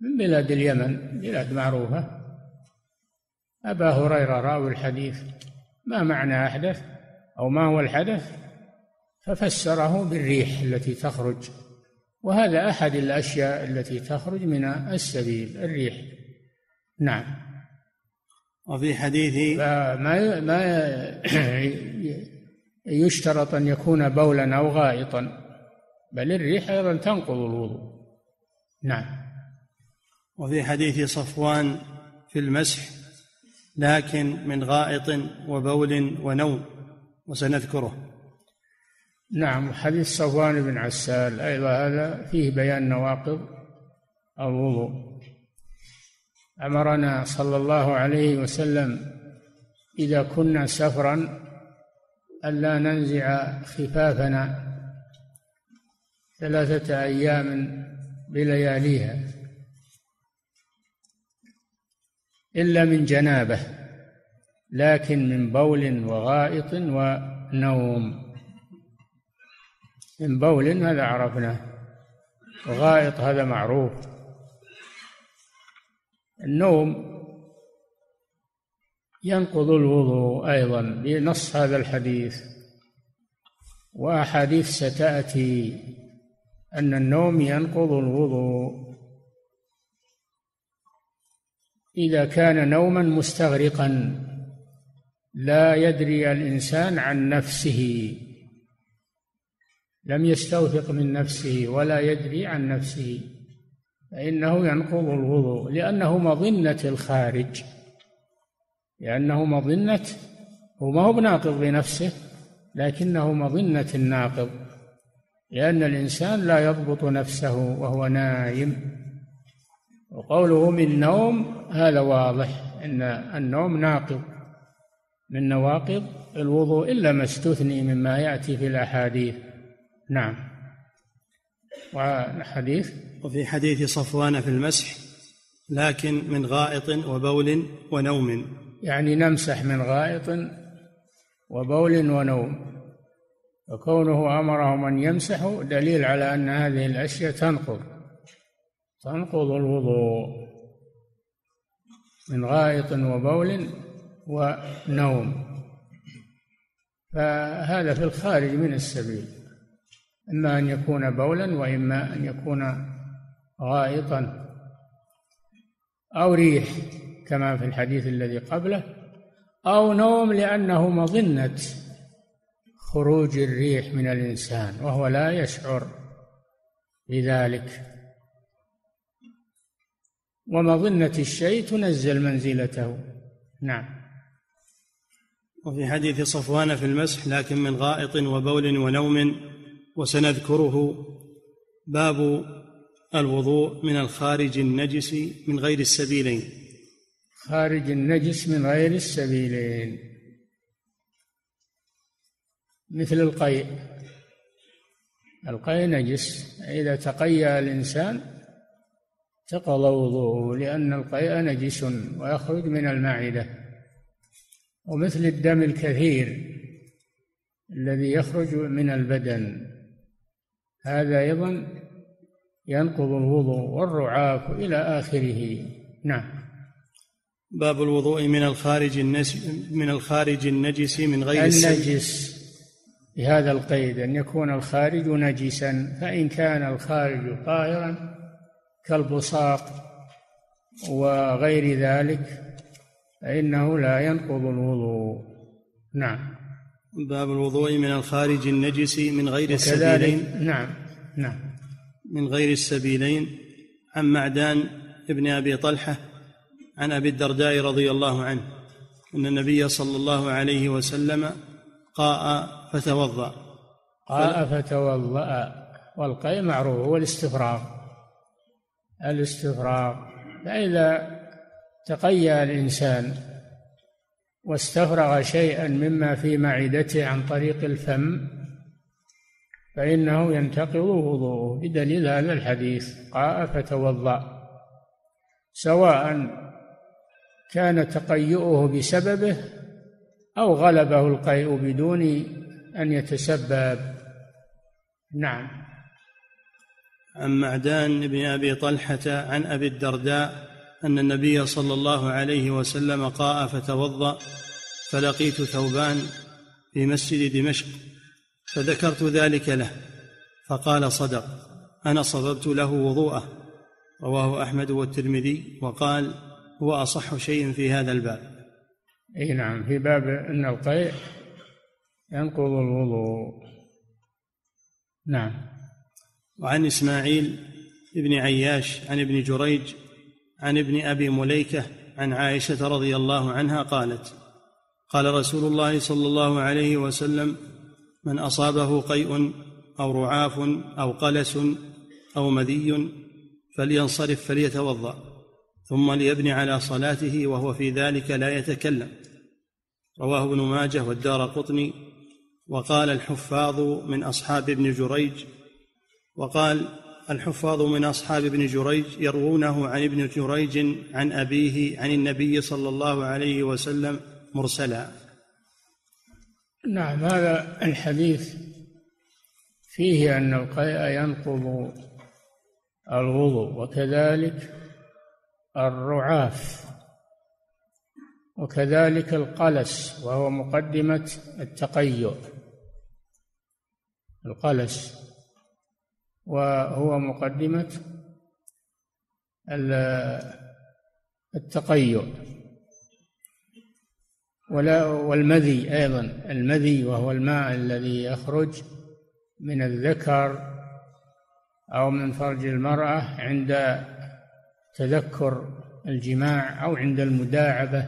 [SPEAKER 3] من بلاد اليمن بلاد معروفة أبا هريرة راوي الحديث ما معنى أحدث؟ أو ما هو الحدث؟ ففسره بالريح التي تخرج وهذا أحد الأشياء التي تخرج من السبيل الريح. نعم.
[SPEAKER 2] وفي حديث
[SPEAKER 3] ما ما [clears throat] يشترط أن يكون بولا أو غائطا بل الريح أيضا تنقض الوضوء. نعم.
[SPEAKER 2] وفي حديث صفوان في المسح لكن من غائط وبول ونوم وسنذكره.
[SPEAKER 3] نعم حديث صفوان بن عسال. أيضا هذا فيه بيان نواقض الوضوء. أمرنا صلى الله عليه وسلم إذا كنا سفرا ألا ننزع خفافنا ثلاثة أيام بلياليها إلا من جنابة لكن من بول وغائط ونوم. من بول هذا عرفناه. وغائط هذا معروف. النوم ينقض الوضوء أيضا بنص هذا الحديث. وأحاديث ستأتي أن النوم ينقض الوضوء. إذا كان نوما مستغرقا لا يدري الإنسان عن نفسه. لم يستوثق من نفسه ولا يدري عن نفسه فإنه ينقض الوضوء لأنه مظنة الخارج لأنه مظنة هو ما هو بناقض بنفسه لكنه مظنة الناقض لأن الإنسان لا يضبط نفسه وهو نايم. وقوله من نوم هذا واضح أن النوم ناقض. من نواقض الوضوء إلا ما استثني مما يأتي في الأحاديث. نعم. وحديث
[SPEAKER 2] وفي حديث صفوان في المسح لكن من غائط وبول ونوم.
[SPEAKER 3] يعني نمسح من غائط وبول ونوم. وكونه امرهم ان يمسحوا دليل على أن هذه الأشياء تنقض. تنقض الوضوء من غائط وبول ونوم. فهذا في الخارج من السبيل. إما أن يكون بولا وإما أن يكون غائطا أو ريح كما في الحديث الذي قبله أو نوم لأنه مظنة خروج الريح من الإنسان وهو لا يشعر بذلك. ومظنة الشيء تنزل منزلته. نعم.
[SPEAKER 2] وفي حديث صفوان في المسح لكن من غائط وبول ونوم وسنذكره باب الوضوء من الخارج النجس من غير السبيلين.
[SPEAKER 3] خارج النجس من غير السبيلين. مثل القيء. القيء نجس. إذا تقيأ الإنسان تقضى وضوءه لأن القيء نجس ويخرج من المعدة. ومثل الدم الكثير الذي يخرج من البدن. هذا أيضا ينقض الوضوء والرعاف إلى آخره. نعم.
[SPEAKER 2] باب الوضوء من الخارج النس من الخارج النجس من غير
[SPEAKER 3] النجس بهذا القيد أن يكون الخارج نجسا فإن كان الخارج طاهرا كالبصاق وغير ذلك فإنه لا ينقض الوضوء. نعم.
[SPEAKER 2] باب الوضوء من الخارج النجس من غير السبيلين.
[SPEAKER 3] نعم نعم.
[SPEAKER 2] من غير السبيلين. عن معدان ابن أبي طلحة عن أبي الدرداء رضي الله عنه أن النبي صلى الله عليه وسلم قاء فتوضأ.
[SPEAKER 3] قاء فتوضأ. والقيء معروف هو الاستفراغ. الاستفراغ. فإذا تقيأ الإنسان واستفرغ شيئا مما في معدته عن طريق الفم فإنه ينتقض وضوءه بدليل هذا الحديث. قاء فتوضأ. سواء كان تقيؤه بسببه أو غلبه القيء بدون أن يتسبب. نعم.
[SPEAKER 2] عن معدان بن أبي طلحة عن أبي الدرداء أن النبي صلى الله عليه وسلم قاء فتوضأ فلقيت ثوبان في مسجد دمشق فذكرت ذلك له فقال صدق أنا صببت له وضوءه. رواه أحمد والترمذي وقال هو أصح شيء في هذا الباب.
[SPEAKER 3] إي نعم في باب أن القيء ينقض الوضوء. نعم.
[SPEAKER 2] وعن إسماعيل بن عياش عن ابن جريج عن ابن أبي مليكة عن عائشة رضي الله عنها قالت قال رسول الله صلى الله عليه وسلم من أصابه قيء أو رعاف أو قلس أو مذي فلينصرف فليتوضأ ثم ليبني على صلاته وهو في ذلك لا يتكلم. رواه ابن ماجه والدار قطني. وقال الحفاظ من أصحاب ابن جريج. وقال الحفاظ من أصحاب ابن جريج يروونه عن ابن جريج عن أبيه عن النبي صلى الله عليه وسلم مرسلا.
[SPEAKER 3] نعم هذا الحديث فيه أن القيء ينقض الوضوء وكذلك الرعاف وكذلك القلس وهو مقدمة التقيؤ. القلس وهو مقدمة التقيؤ. ولا والمذي أيضا المذي وهو الماء الذي يخرج من الذكر أو من فرج المرأة عند تذكر الجماع أو عند المداعبة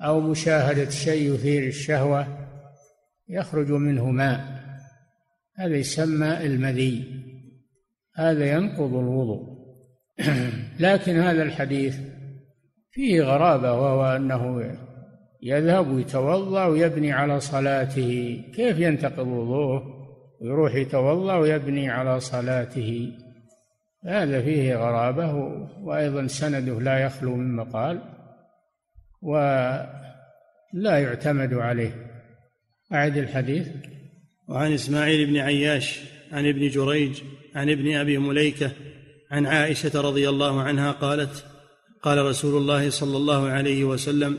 [SPEAKER 3] أو مشاهدة شيء يثير الشهوة يخرج منه ماء. هذا يسمى المذي. هذا ينقض الوضوء. [clears throat] لكن هذا الحديث فيه غرابة وهو أنه يذهب ويتوضأ ويبني على صلاته. كيف ينتقض وضوءه؟ ويروح يتوضأ ويبني على صلاته. هذا فيه غرابة وأيضا سنده لا يخلو من مقال ولا يعتمد عليه. أعد الحديث.
[SPEAKER 2] وعن إسماعيل بن عياش عن ابن جريج عن ابن أبي مليكة عن عائشة رضي الله عنها قالت قال رسول الله صلى الله عليه وسلم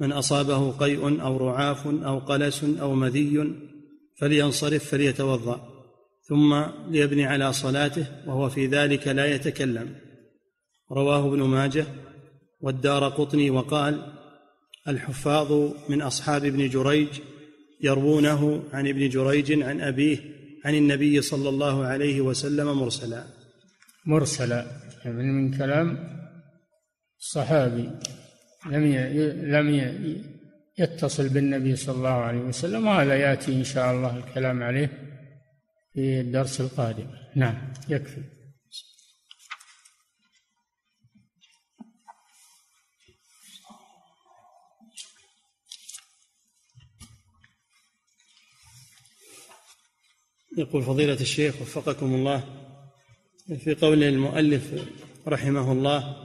[SPEAKER 2] من أصابه قيء أو رعاف أو قلس أو مذي فلينصرف فليتوضأ ثم ليبني على صلاته وهو في ذلك لا يتكلم. رواه ابن ماجه والدار قطني وقال الحفاظ من أصحاب ابن جريج يروونه عن ابن جريج عن أبيه عن النبي صلى الله عليه وسلم مرسلا.
[SPEAKER 3] مرسلا يعني من كلام الصحابي لم لم يتصل بالنبي صلى الله عليه وسلم وهذا يأتي إن شاء الله الكلام عليه في الدرس القادم. نعم يكفي.
[SPEAKER 2] يقول فضيلة الشيخ وفقكم الله في قول المؤلف رحمه الله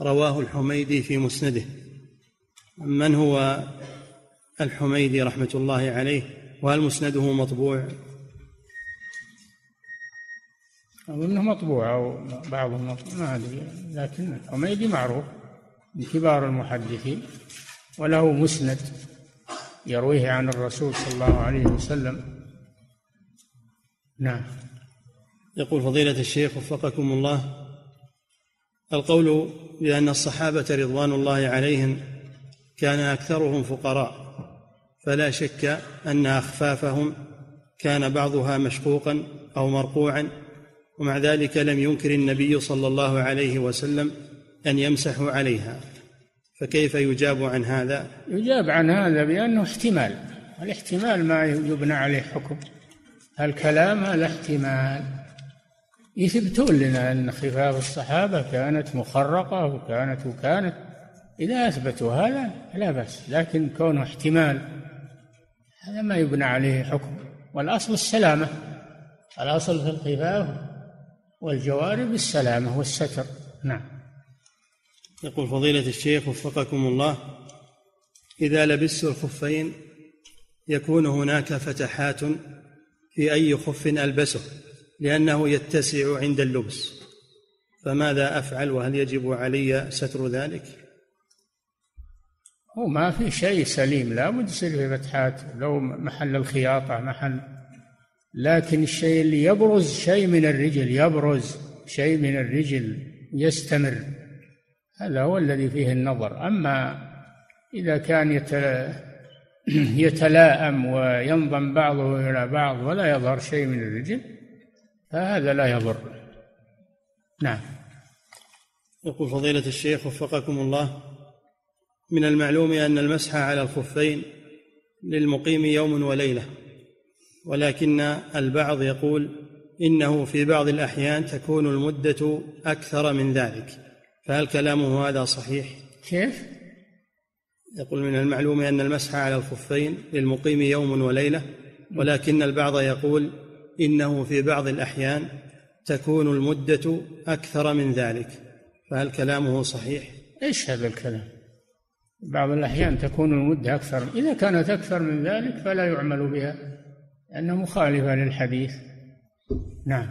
[SPEAKER 2] رواه الحميدي في مسنده. من هو الحميدي رحمة الله عليه؟ وهل مسنده مطبوع؟
[SPEAKER 3] أظنه مطبوع أو بعضهم مطبوع ما أدري لكن الحميدي معروف من كبار المحدثين وله مسند يرويه عن الرسول صلى الله عليه وسلم. نعم.
[SPEAKER 2] يقول فضيلة الشيخ وفقكم الله القول بأن الصحابة رضوان الله عليهم كان أكثرهم فقراء فلا شك أن أخفافهم كان بعضها مشقوقا أو مرقوعا ومع ذلك لم ينكر النبي صلى الله عليه وسلم أن يمسحوا عليها. فكيف يجاب عن هذا؟
[SPEAKER 3] يجاب عن هذا بأنه احتمال الاحتمال ما يبنى عليه حكم. الكلام هذا احتمال. يثبتون لنا أن خفاف الصحابة كانت مخرقة وكانت وكانت. إذا أثبتوا هذا لا بأس لكن كونه احتمال هذا ما يبنى عليه حكم. والأصل السلامة الأصل في الخفاف والجوارب السلامة والستر. نعم.
[SPEAKER 2] يقول فضيلة الشيخ وفقكم الله إذا لبست الخفين يكون هناك فتحات في أي خف ألبسه لأنه يتسع عند اللبس. فماذا أفعل وهل يجب علي ستر ذلك؟
[SPEAKER 3] هو ما في شيء سليم لا بد يصير في فتحات لو محل الخياطة محل لكن الشيء اللي يبرز شيء من الرجل يبرز شيء من الرجل يستمر. هذا هو الذي فيه النظر. أما إذا كان [clears throat] يتلائم وينضم بعضه إلى بعض ولا يظهر شيء من الرجل فهذا لا يضر نعم
[SPEAKER 2] يقول فضيلة الشيخ وفقكم الله من المعلوم أن المسح على الخفين للمقيم يوم وليلة ولكن البعض يقول إنه في بعض الأحيان تكون المدة أكثر من ذلك فهل كلامه هذا صحيح؟
[SPEAKER 3] كيف؟
[SPEAKER 2] يقول من المعلوم أن المسح على الخفين للمقيم يوم وليلة ولكن البعض يقول إنه في بعض الأحيان تكون المدة أكثر من ذلك فهل كلامه صحيح؟
[SPEAKER 3] إيش هذا الكلام؟ بعض الأحيان تكون المدة أكثر إذا كانت أكثر من ذلك فلا يعمل بها لأنها مخالفة للحديث نعم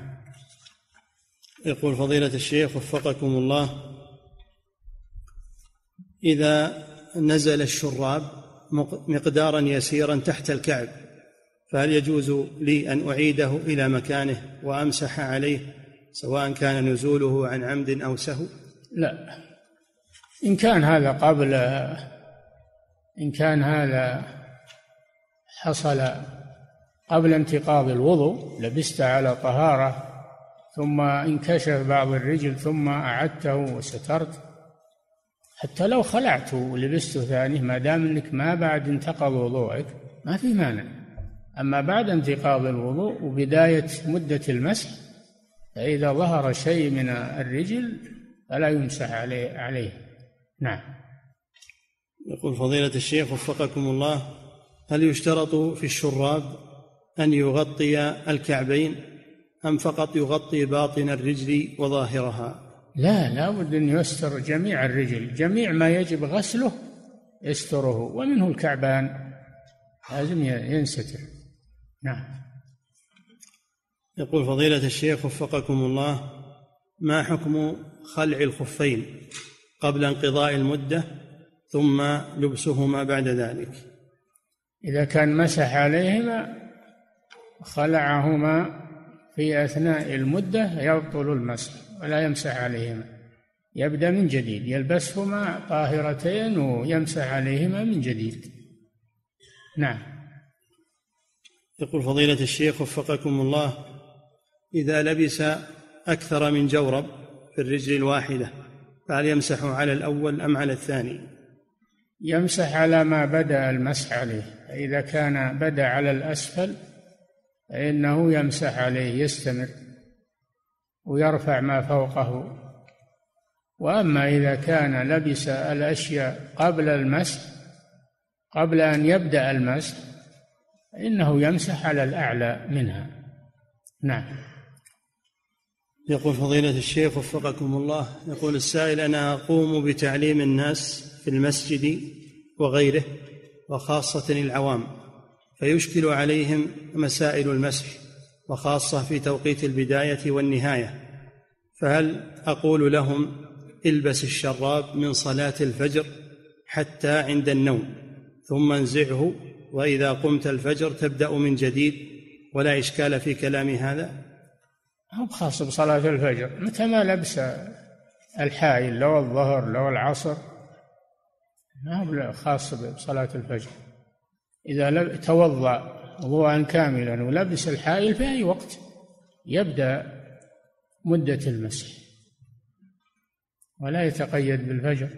[SPEAKER 2] يقول فضيلة الشيخ وفقكم الله إذا نزل الشراب مقدارا يسيرا تحت الكعب فهل يجوز لي أن أعيده إلى مكانه وأمسح عليه سواء كان نزوله عن عمد أو سهو؟
[SPEAKER 3] لا. إن كان هذا قبل إن كان هذا حصل قبل انتقاض الوضوء لبست على طهارة ثم انكشف بعض الرجل ثم أعدته وسترت حتى لو خلعته ولبسته ثاني ما دام إنك ما بعد انتقض وضوءك ما في مانع. أما بعد انتقاض الوضوء وبداية مدة المسح فإذا ظهر شيء من الرجل فلا يمسح عليه عليه. نعم.
[SPEAKER 2] يقول فضيلة الشيخ وفقكم الله هل يشترط في الشراب أن يغطي الكعبين أم فقط يغطي باطن الرجل وظاهرها؟
[SPEAKER 3] لا لا بد أن يستر جميع الرجل. جميع ما يجب غسله يستره ومنه الكعبان. لازم ينستر. نعم.
[SPEAKER 2] يقول فضيلة الشيخ وفقكم الله ما حكم خلع الخفين قبل انقضاء المدة ثم لبسهما بعد ذلك؟
[SPEAKER 3] إذا كان مسح عليهما خلعهما في أثناء المدة يبطل المسح. ولا يمسح عليهما. يبدأ من جديد. يلبسهما طاهرتين ويمسح عليهما من جديد. نعم.
[SPEAKER 2] يقول فضيلة الشيخ وفقكم الله إذا لبس أكثر من جورب في الرجل الواحدة فهل يمسح على الأول أم على الثاني؟
[SPEAKER 3] يمسح على ما بدأ المسح عليه. فإذا كان بدأ على الأسفل فإنه يمسح عليه يستمر. ويرفع ما فوقه. وأما إذا كان لبس الأشياء قبل المسح قبل أن يبدأ المسح فانه يمسح على الأعلى منها. نعم.
[SPEAKER 2] يقول فضيلة الشيخ وفقكم الله يقول السائل أنا أقوم بتعليم الناس في المسجد وغيره وخاصة العوام فيشكل عليهم مسائل المسح. وخاصة في توقيت البداية والنهاية. فهل أقول لهم البس الشراب من صلاة الفجر حتى عند النوم ثم انزعه وإذا قمت الفجر تبدأ من جديد ولا إشكال في كلام هذا؟
[SPEAKER 3] هو خاص بصلاة الفجر. متى ما لبس الحائل لو الظهر لو العصر ما هو خاص بصلاة الفجر. إذا توضأ وضوءا كاملا ولبس الحائل في أي وقت يبدأ مدة المسح ولا يتقيد بالفجر.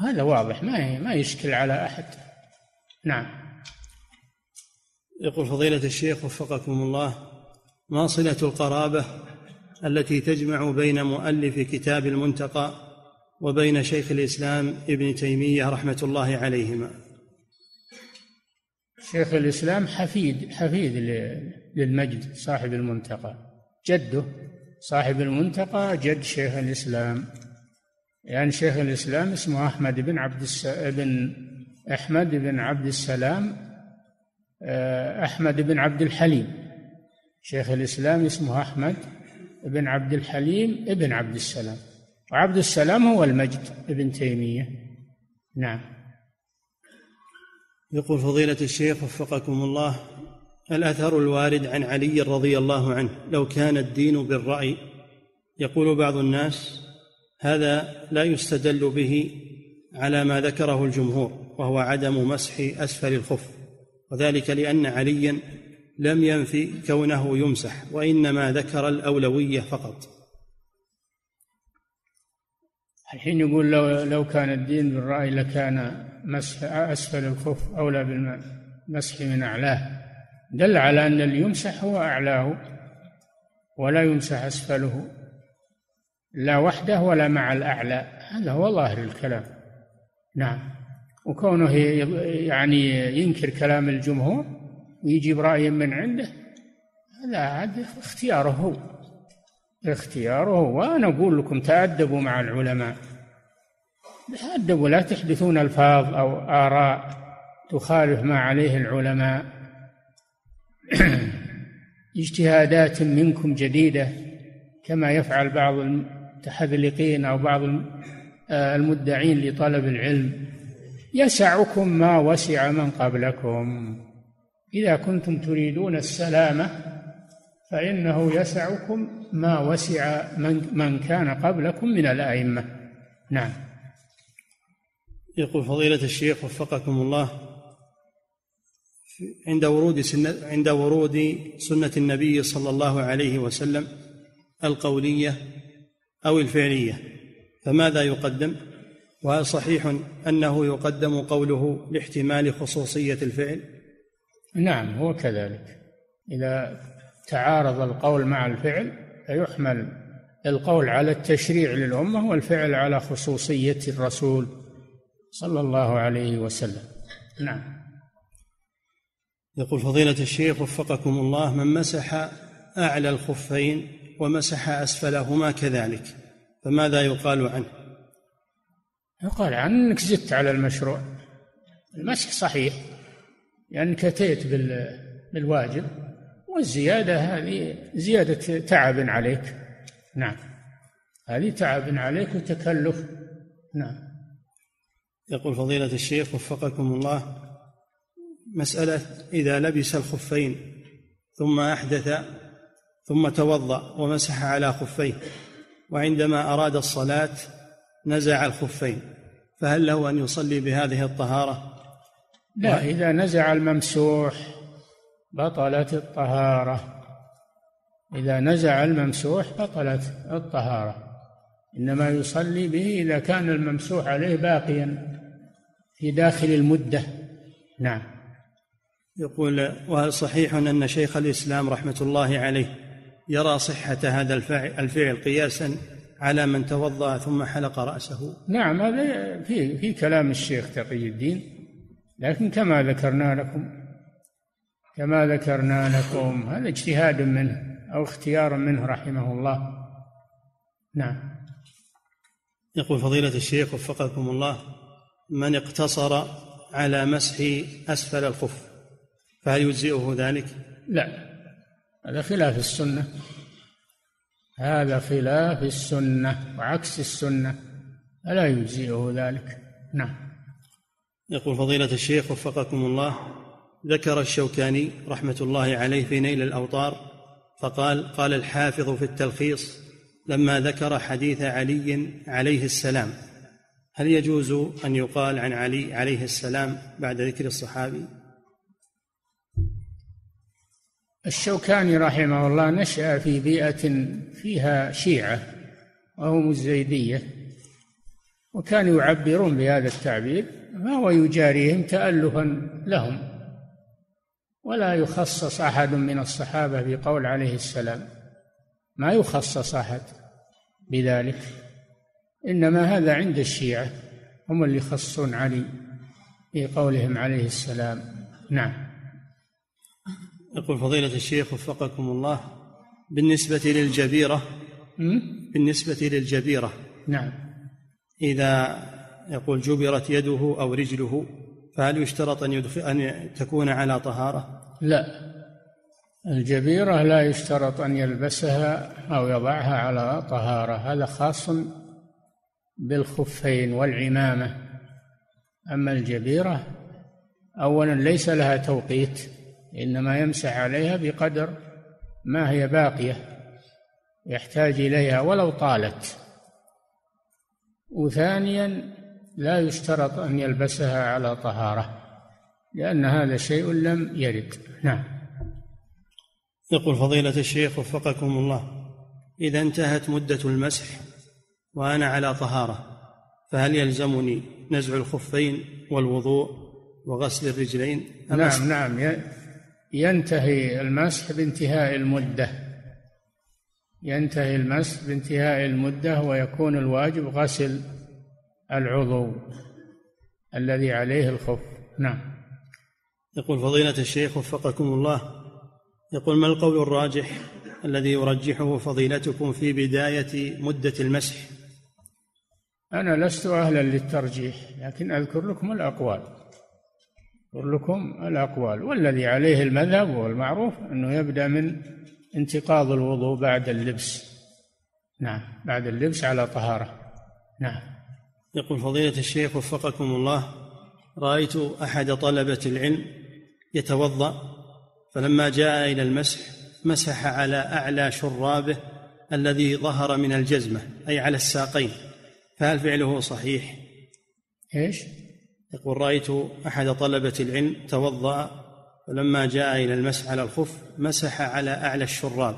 [SPEAKER 3] هذا واضح ما ما يشكل على أحد. نعم.
[SPEAKER 2] يقول فضيلة الشيخ وفقكم الله ما صلة القرابة التي تجمع بين مؤلف كتاب المنتقى وبين شيخ الإسلام ابن تيمية رحمة الله عليهما؟
[SPEAKER 3] شيخ الإسلام حفيد حفيد للمجد صاحب المنتقى. جده صاحب المنتقى جد شيخ الإسلام. يعني شيخ الإسلام اسمه أحمد بن عبد الس... بن أحمد بن عبد السلام آه، أحمد بن عبد الحليم. شيخ الإسلام اسمه أحمد بن عبد الحليم ابن عبد السلام. وعبد السلام هو المجد ابن تيمية. نعم.
[SPEAKER 2] يقول فضيلة الشيخ وفقكم الله الأثر الوارد عن علي رضي الله عنه لو كان الدين بالرأي. يقول بعض الناس هذا لا يستدل به على ما ذكره الجمهور وهو عدم مسح أسفل الخف. وذلك لأن عليا لم ينفي كونه يمسح وإنما ذكر الأولوية فقط.
[SPEAKER 3] الحين يقول لو لو كان الدين بالرأي لكان مسح أسفل الخف أولى بالمسح من أعلاه. دل على أن اللي يمسح هو أعلاه ولا يمسح أسفله لا وحده ولا مع الأعلى. هذا هو ظاهر الكلام. نعم. وكونه يعني ينكر كلام الجمهور ويجيب رأي من عنده هذا عاد اختياره هو. اختياره وأنا أقول لكم تأدبوا مع العلماء. تأدبوا لا تحدثون ألفاظ أو آراء تخالف ما عليه العلماء. [clears throat] اجتهادات منكم جديدة كما يفعل بعض المتحذلقين أو بعض المدعين لطلب العلم. يسعكم ما وسع من قبلكم. إذا كنتم تريدون السلامة فإنه يسعكم ما وسع من, من كان قبلكم من الأئمة نعم
[SPEAKER 2] يقول فضيلة الشيخ وفقكم الله عند ورود سنة عند ورود سنة النبي صلى الله عليه وسلم القولية أو الفعلية فماذا يقدم؟ وهل صحيح أنه يقدم قوله لاحتمال خصوصية الفعل؟
[SPEAKER 3] نعم هو كذلك إذا تعارض القول مع الفعل فيحمل القول على التشريع للأمة والفعل على خصوصية الرسول صلى الله عليه وسلم. نعم.
[SPEAKER 2] يقول فضيلة الشيخ وفقكم الله من مسح أعلى الخفين ومسح أسفلهما كذلك فماذا يقال عنه؟
[SPEAKER 3] يقال عنه أنك زدت على المشروع. المسح صحيح لأنك يعني أتيت بالواجب والزيادة هذه زيادة تعب عليك. نعم. هذه تعب عليك وتكلف. نعم.
[SPEAKER 2] يقول فضيلة الشيخ وفقكم الله مسألة إذا لبس الخفين ثم أحدث ثم توضأ ومسح على خفيه وعندما أراد الصلاة نزع الخفين فهل له أن يصلي بهذه الطهارة؟
[SPEAKER 3] لا إذا نزع الممسوح بطلت الطهارة. إذا نزع الممسوح بطلت الطهارة. إنما يصلي به إذا كان الممسوح عليه باقيا في داخل المدة. نعم.
[SPEAKER 2] يقول وهل صحيح أن شيخ الإسلام رحمة الله عليه يرى صحة هذا الفعل, الفعل قياسا على من توضأ ثم حلق رأسه؟
[SPEAKER 3] نعم هذا في في كلام الشيخ تقي الدين لكن كما ذكرنا لكم كما ذكرنا لكم هذا اجتهاد منه أو اختيار منه رحمه الله. نعم.
[SPEAKER 2] يقول فضيلة الشيخ وفقكم الله من اقتصر على مسح أسفل الخف فهل يجزئه ذلك؟
[SPEAKER 3] لا. هذا خلاف السنة. هذا خلاف السنة وعكس السنة. فلا يجزئه ذلك؟ نعم.
[SPEAKER 2] يقول فضيلة الشيخ وفقكم الله ذكر الشوكاني رحمة الله عليه في نيل الأوطار فقال قال الحافظ في التلخيص لما ذكر حديث علي عليه السلام هل يجوز أن يقال عن علي عليه السلام بعد ذكر الصحابي؟
[SPEAKER 3] الشوكاني رحمه الله نشأ في بيئة فيها شيعة وهم الزيديه وكانوا يعبرون بهذا التعبير فهو يجاريهم تالفا لهم. ولا يخصص أحد من الصحابة بقول عليه السلام. ما يخصص أحد بذلك إنما هذا عند الشيعة هم اللي يخصون علي في قولهم عليه السلام. نعم.
[SPEAKER 2] يقول فضيلة الشيخ وفقكم الله بالنسبة للجبيرة بالنسبة للجبيرة
[SPEAKER 3] نعم.
[SPEAKER 2] إذا يقول جبرت يده أو رجله فهل يشترط أن, يدخل أن تكون على طهارة؟
[SPEAKER 3] لا. الجبيرة لا يشترط أن يلبسها أو يضعها على طهارة. هذا خاص بالخفين والعمامة. أما الجبيرة أولا ليس لها توقيت إنما يمسح عليها بقدر ما هي باقية يحتاج إليها ولو طالت. وثانيا لا يشترط أن يلبسها على طهارة لأن هذا شيء لم يرد. نعم.
[SPEAKER 2] يقول فضيلة الشيخ وفقكم الله إذا انتهت مدة المسح وأنا على طهارة فهل يلزمني نزع الخفين والوضوء وغسل الرجلين؟
[SPEAKER 3] نعم نعم. ينتهي المسح بانتهاء المدة. ينتهي المسح بانتهاء المدة ويكون الواجب غسل العضو الذي عليه الخف نعم.
[SPEAKER 2] يقول فضيلة الشيخ وفقكم الله يقول ما القول الراجح الذي يرجحه فضيلتكم في بداية مدة المسح؟
[SPEAKER 3] أنا لست أهلا للترجيح لكن أذكر لكم الأقوال. أذكر لكم الأقوال. والذي عليه المذهب والمعروف أنه يبدأ من انتقاض الوضوء بعد اللبس. نعم بعد اللبس على طهارة. نعم.
[SPEAKER 2] يقول فضيلة الشيخ وفقكم الله رأيت أحد طلبة العلم يتوضأ فلما جاء إلى المسح مسح على أعلى شرابه الذي ظهر من الجزمة أي على الساقين فهل فعله صحيح؟
[SPEAKER 3] إيش؟
[SPEAKER 2] يقول رأيت أحد طلبة العلم توضأ فلما جاء إلى المسح على الخف مسح على أعلى الشراب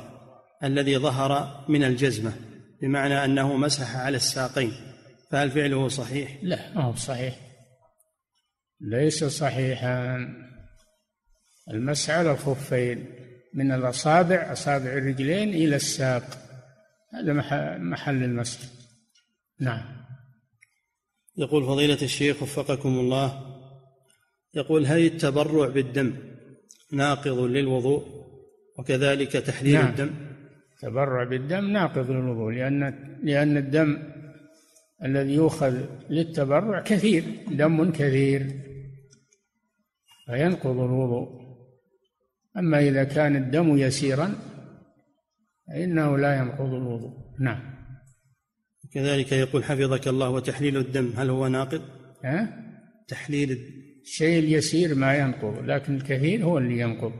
[SPEAKER 2] الذي ظهر من الجزمة بمعنى أنه مسح على الساقين فهل فعله صحيح؟
[SPEAKER 3] لا ما هو صحيح. ليس صحيحا. المسح على الخفين من الأصابع أصابع الرجلين إلى الساق. هذا محل المسح. نعم.
[SPEAKER 2] يقول فضيلة الشيخ وفقكم الله يقول هل التبرع بالدم ناقض للوضوء وكذلك تحليل نعم. الدم؟
[SPEAKER 3] التبرع بالدم ناقض للوضوء لأن لأن الدم الذي يؤخذ للتبرع كثير دم كثير فينقض الوضوء. أما إذا كان الدم يسيرا فإنه لا ينقض الوضوء. نعم.
[SPEAKER 2] كذلك يقول حفظك الله وتحليل الدم هل هو ناقض؟
[SPEAKER 3] ها؟
[SPEAKER 2] تحليل
[SPEAKER 3] الشيء اليسير ما ينقض لكن الكثير هو اللي ينقض.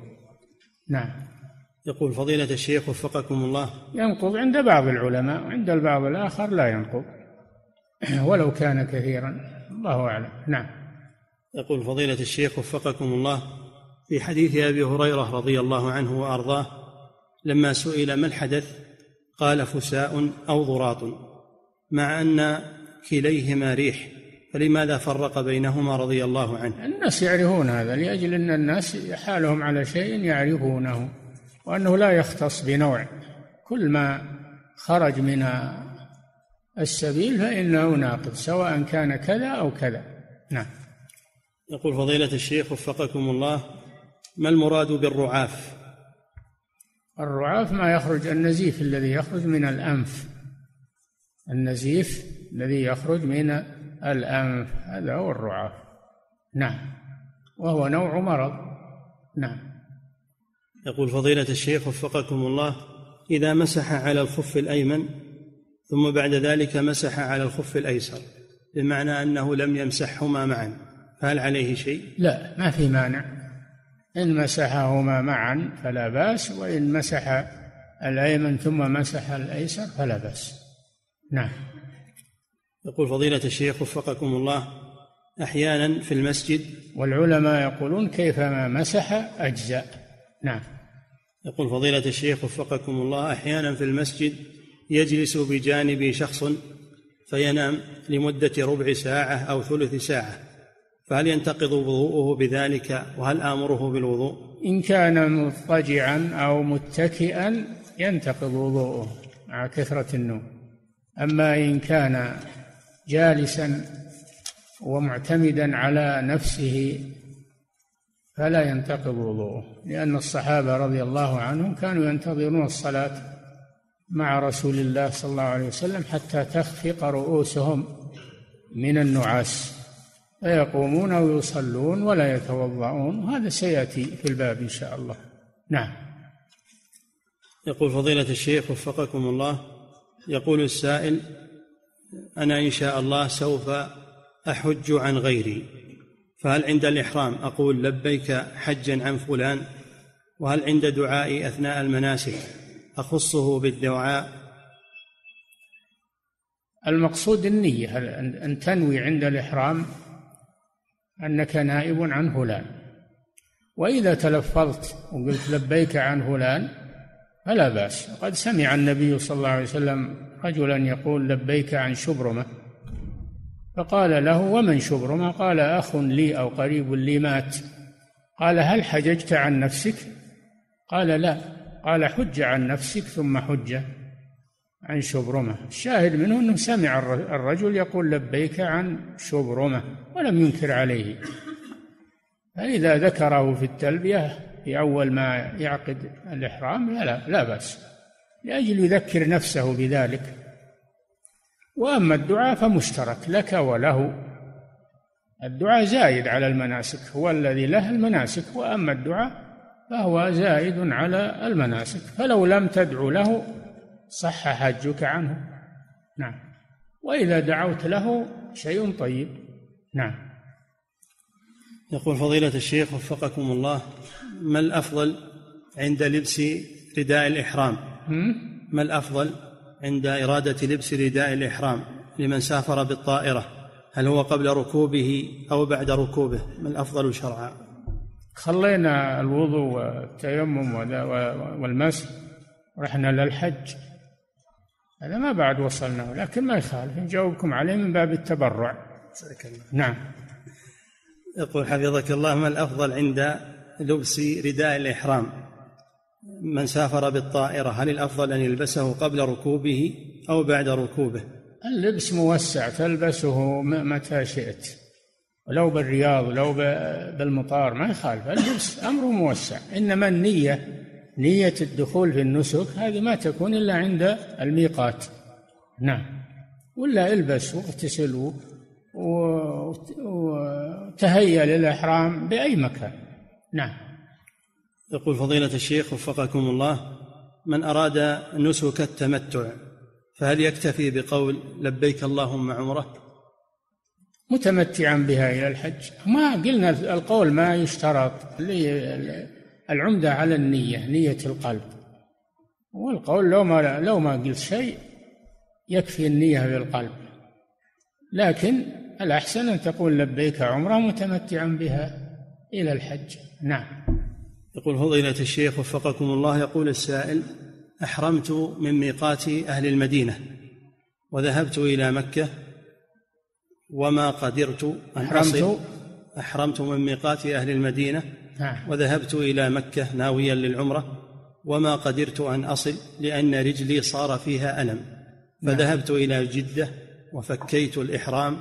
[SPEAKER 3] نعم.
[SPEAKER 2] يقول فضيلة الشيخ وفقكم الله.
[SPEAKER 3] ينقض عند بعض العلماء وعند البعض الآخر لا ينقض. [clears throat] ولو كان كثيرا. الله أعلم. نعم.
[SPEAKER 2] يقول فضيلة الشيخ وفقكم الله في حديث أبي هريرة رضي الله عنه وأرضاه لما سئل ما الحدث؟ قال فساء أو ضراط. مع أن كليهما ريح فلماذا فرق بينهما رضي الله عنه؟
[SPEAKER 3] الناس يعرفون هذا لأجل أن الناس حالهم على شيء يعرفونه وأنه لا يختص بنوع. كل ما خرج من السبيل فإنه ناقض سواء كان كذا أو كذا. نعم.
[SPEAKER 2] يقول فضيلة الشيخ وفقكم الله ما المراد بالرعاف؟
[SPEAKER 3] الرعاف ما يخرج النزيف الذي يخرج من الأنف. النزيف الذي يخرج من الأنف هذا هو الرعاف. نعم. وهو نوع مرض. نعم.
[SPEAKER 2] يقول فضيلة الشيخ وفقكم الله إذا مسح على الخف الأيمن ثم بعد ذلك مسح على الخف الأيسر بمعنى أنه لم يمسحهما معا. فهل عليه شيء؟
[SPEAKER 3] لا ما في مانع. إن مسحهما معا فلا بأس وإن مسح الأيمن ثم مسح الأيسر فلا بأس. نعم.
[SPEAKER 2] يقول فضيلة الشيخ وفقكم الله أحيانا في المسجد
[SPEAKER 3] والعلماء يقولون كيفما مسح أجزاء نعم.
[SPEAKER 2] يقول فضيلة الشيخ وفقكم الله أحيانا في المسجد يجلس بجانبي شخص فينام لمدة ربع ساعة أو ثلث ساعة فهل ينتقض وضوءه بذلك؟ وهل آمره بالوضوء؟
[SPEAKER 3] إن كان مضطجعا أو متكئا ينتقض وضوءه مع كثرة النوم. أما إن كان جالسا ومعتمدا على نفسه فلا ينتقض وضوءه لأن الصحابة رضي الله عنهم كانوا ينتظرون الصلاة مع رسول الله صلى الله عليه وسلم حتى تخفق رؤوسهم من النعاس. فيقومون ويصلون ولا يتوضؤون وهذا سيأتي في الباب إن شاء الله. نعم.
[SPEAKER 2] يقول فضيلة الشيخ وفقكم الله يقول السائل أنا إن شاء الله سوف أحج عن غيري فهل عند الإحرام أقول لبيك حجا عن فلان؟ وهل عند دعائي أثناء المناسك؟ أخصه بالدعاء.
[SPEAKER 3] المقصود النية أن تنوي عند الإحرام أنك نائب عن فلان وإذا تلفظت وقلت لبيك عن فلان فلا بأس. قد سمع النبي صلى الله عليه وسلم رجلا يقول لبيك عن شبرمة فقال له ومن شبرمة؟ قال أخ لي أو قريب لي مات. قال هل حججت عن نفسك؟ قال لا. قال حج عن نفسك ثم حج عن شبرمة. الشاهد منه أنه سمع الرجل يقول لبيك عن شبرمة ولم ينكر عليه. فإذا ذكره في التلبية في أول ما يعقد الإحرام لا لا بأس. لأجل يذكر نفسه بذلك. وأما الدعاء فمشترك لك وله. الدعاء زايد على المناسك هو الذي له المناسك. وأما الدعاء فهو زائد على المناسك فلو لم تدعو له صح حجك عنه. نعم. وإذا دعوت له شيء طيب. نعم.
[SPEAKER 2] يقول فضيلة الشيخ وفقكم الله ما الأفضل عند لبس رداء الإحرام؟ ما الأفضل عند إرادة لبس رداء الإحرام لمن سافر بالطائرة؟ هل هو قبل ركوبه أو بعد ركوبه؟ ما الأفضل شرعا؟
[SPEAKER 3] خلينا الوضوء والتيمم والمسح. رحنا للحج. هذا ما بعد وصلنا لكن ما يخالف. نجاوبكم عليه من باب التبرع. نعم.
[SPEAKER 2] يقول حفظك الله ما الأفضل عند لبس رداء الإحرام؟ من سافر بالطائرة هل الأفضل أن يلبسه قبل ركوبه أو بعد ركوبه؟
[SPEAKER 3] اللبس موسع تلبسه متى شئت. ولو بالرياض لو بالمطار ما يخالف. اللبس أمره موسع. إنما النية نية الدخول في النسك هذه ما تكون إلا عند الميقات. نعم. ولا البس واغتسل وتهيأ للإحرام بأي مكان. نعم.
[SPEAKER 2] يقول فضيلة الشيخ وفقكم الله من أراد نسك التمتع فهل يكتفي بقول لبيك اللهم عمره؟
[SPEAKER 3] متمتعا بها إلى الحج. ما قلنا القول ما يشترط العمدة على النية نية القلب. والقول لو ما لو ما قلت شيء يكفي النية بالقلب. لكن الأحسن أن تقول لبيك عمرة متمتعا بها إلى الحج. نعم.
[SPEAKER 2] يقول فضيلة الشيخ وفقكم الله يقول السائل أحرمت من ميقات أهل المدينة وذهبت إلى مكة وما قدرت أن أحرمت؟ أحرمت من ميقات أهل المدينة. نعم. وذهبت إلى مكة ناويا للعمرة. وما قدرت أن أصل لأن رجلي صار فيها ألم. نعم. فذهبت إلى جدة وفكيت الإحرام.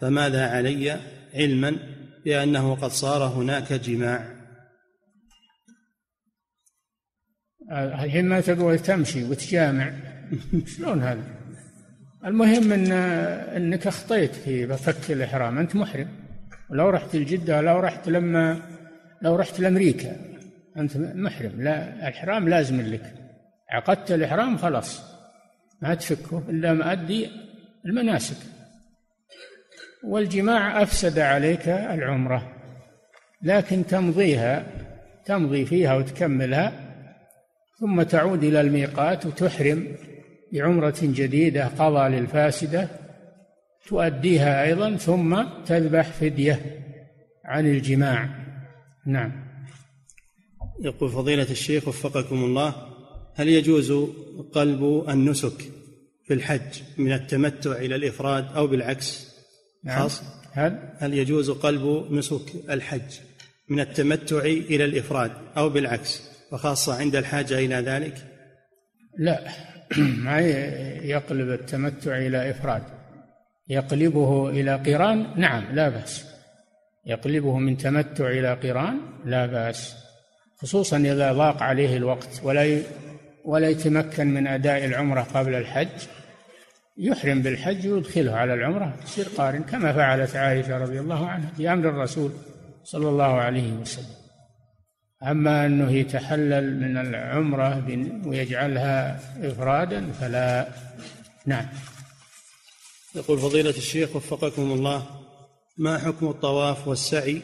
[SPEAKER 2] فماذا علي علما بأنه قد صار هناك جماع؟
[SPEAKER 3] الحين ما تقول تمشي وتجامع. [laughs] شلون هذا؟ المهم إن إنك أخطيت في فك الإحرام أنت محرم. ولو رحت لجده لو رحت لما لو رحت لأمريكا أنت محرم. لا الإحرام لازم لك. عقدت الإحرام خلاص ما تفكه إلا ما أدي المناسك. والجماع أفسد عليك العمرة لكن تمضيها تمضي فيها وتكملها ثم تعود إلى الميقات وتحرم. بعمرة جديدة قضى للفاسدة تؤديها أيضا ثم تذبح فدية عن الجماع. نعم.
[SPEAKER 2] يقول فضيلة الشيخ وفقكم الله هل يجوز قلب النسك في الحج من التمتع إلى الإفراد أو بالعكس؟
[SPEAKER 3] نعم.
[SPEAKER 2] خاص.
[SPEAKER 3] هل؟
[SPEAKER 2] هل يجوز قلب نسك الحج من التمتع إلى الإفراد أو بالعكس؟ وخاصة عند الحاجة إلى ذلك؟
[SPEAKER 3] لا. [clears throat] ما يقلب التمتع إلى إفراد. يقلبه إلى قران؟ نعم لا بأس. يقلبه من تمتع إلى قران؟ لا بأس. خصوصا إذا ضاق عليه الوقت ولا ولا يتمكن من أداء العمرة قبل الحج يحرم بالحج ويدخله على العمرة. يصير قارن كما فعلت عائشة رضي الله عنها في أمر الرسول صلى الله عليه وسلم. أما أنه يتحلل من العمرة ويجعلها إفرادا فلا نعم.
[SPEAKER 2] يقول فضيلة الشيخ وفقكم الله ما حكم الطواف والسعي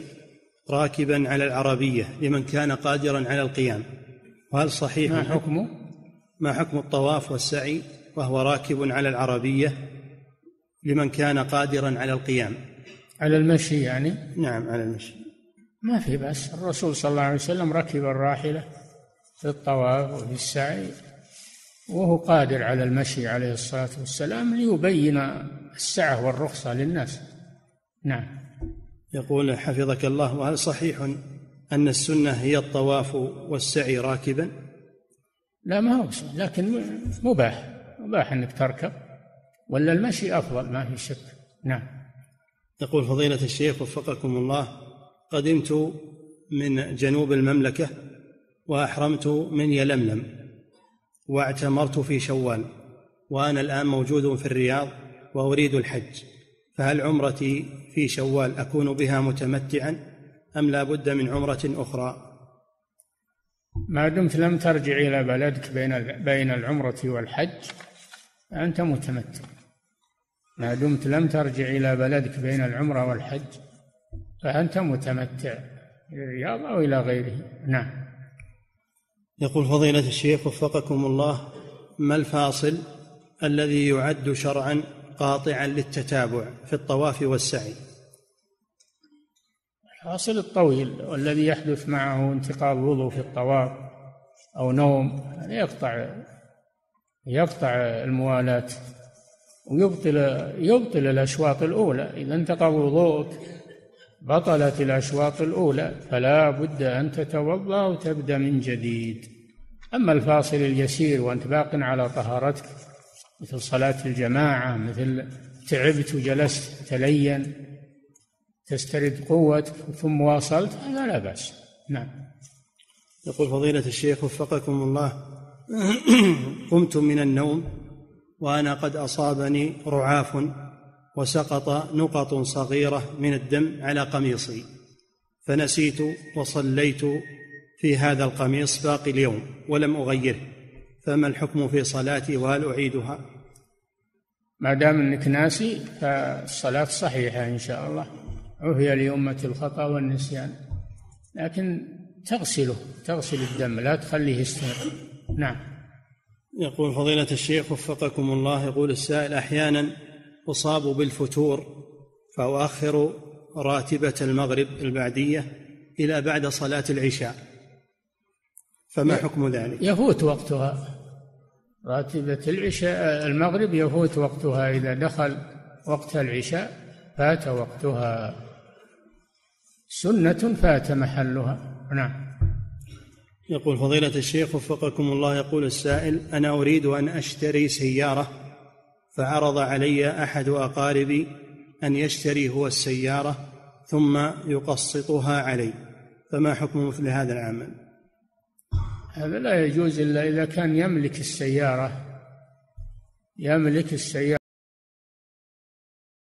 [SPEAKER 2] راكبا على العربية لمن كان قادرا على القيام؟ وهل صحيح
[SPEAKER 3] ما حكمه
[SPEAKER 2] ما حكم الطواف والسعي وهو راكب على العربية لمن كان قادرا على القيام؟
[SPEAKER 3] على المشي يعني؟
[SPEAKER 2] نعم على المشي.
[SPEAKER 3] ما في بأس. الرسول صلى الله عليه وسلم ركب الراحلة في الطواف وفي السعي وهو قادر على المشي عليه الصلاة والسلام ليبين السعة والرخصة للناس. نعم.
[SPEAKER 2] يقول حفظك الله وهل صحيح أن السنة هي الطواف والسعي راكبا؟
[SPEAKER 3] لا ما هو لكن مباح. مباح أنك تركب ولا المشي أفضل ما في شك. نعم.
[SPEAKER 2] يقول فضيلة الشيخ وفقكم الله قدمت من جنوب المملكة وأحرمت من يلملم واعتمرت في شوال وأنا الآن موجود في الرياض وأريد الحج. فهل عمرتي في شوال أكون بها متمتعا أم لا بد من عمرة أخرى؟
[SPEAKER 3] ما دمت لم ترجع إلى بلدك بين بين العمرة والحج فأنت متمتع. ما دمت لم ترجع إلى بلدك بين العمرة والحج. فأنت متمتع. إلى الرياض أو إلى غيره. نعم.
[SPEAKER 2] يقول فضيلة الشيخ وفقكم الله ما الفاصل الذي يعد شرعا قاطعا للتتابع في الطواف والسعي؟
[SPEAKER 3] الفاصل الطويل والذي يحدث معه انتقاض وضوء في الطواف أو نوم يقطع يقطع الموالاة ويبطل يبطل الأشواط الأولى. إذا انتقض وضوءك بطلت الأشواط الأولى فلا بد أن تتوضأ وتبدأ من جديد. أما الفاصل اليسير وأنت باق على طهارتك مثل صلاة الجماعة مثل تعبت وجلست تلين تسترد قوتك ثم واصلت هذا لا بأس. نعم.
[SPEAKER 2] يقول فضيلة الشيخ وفقكم الله [clears throat] قمت من النوم وأنا قد أصابني رعاف. وسقط نقط صغيرة من الدم على قميصي فنسيت وصليت في هذا القميص باقي اليوم ولم أغيره فما الحكم في صلاتي وهل أعيدها؟
[SPEAKER 3] ما دام أنك ناسي فالصلاة صحيحة إن شاء الله. عفي لأمة الخطأ والنسيان. لكن تغسله تغسل الدم لا تخليه يستمر نعم.
[SPEAKER 2] يقول فضيلة الشيخ وفقكم الله يقول السائل أحيانا أصاب بالفتور فأؤخر راتبة المغرب البعدية إلى بعد صلاة العشاء. فما حكم ذلك؟
[SPEAKER 3] يفوت وقتها. راتبة العشاء المغرب يفوت وقتها. إذا دخل وقت العشاء فات وقتها. سنة فات محلها. نعم.
[SPEAKER 2] يقول فضيلة الشيخ وفقكم الله يقول السائل أنا أريد أن أشتري سيارة فعرض علي أحد أقاربي أن يشتري هو السيارة ثم يقسطها علي. فما حكم مثل هذا العمل؟
[SPEAKER 3] هذا لا يجوز إلا إذا كان يملك السيارة يملك السيارة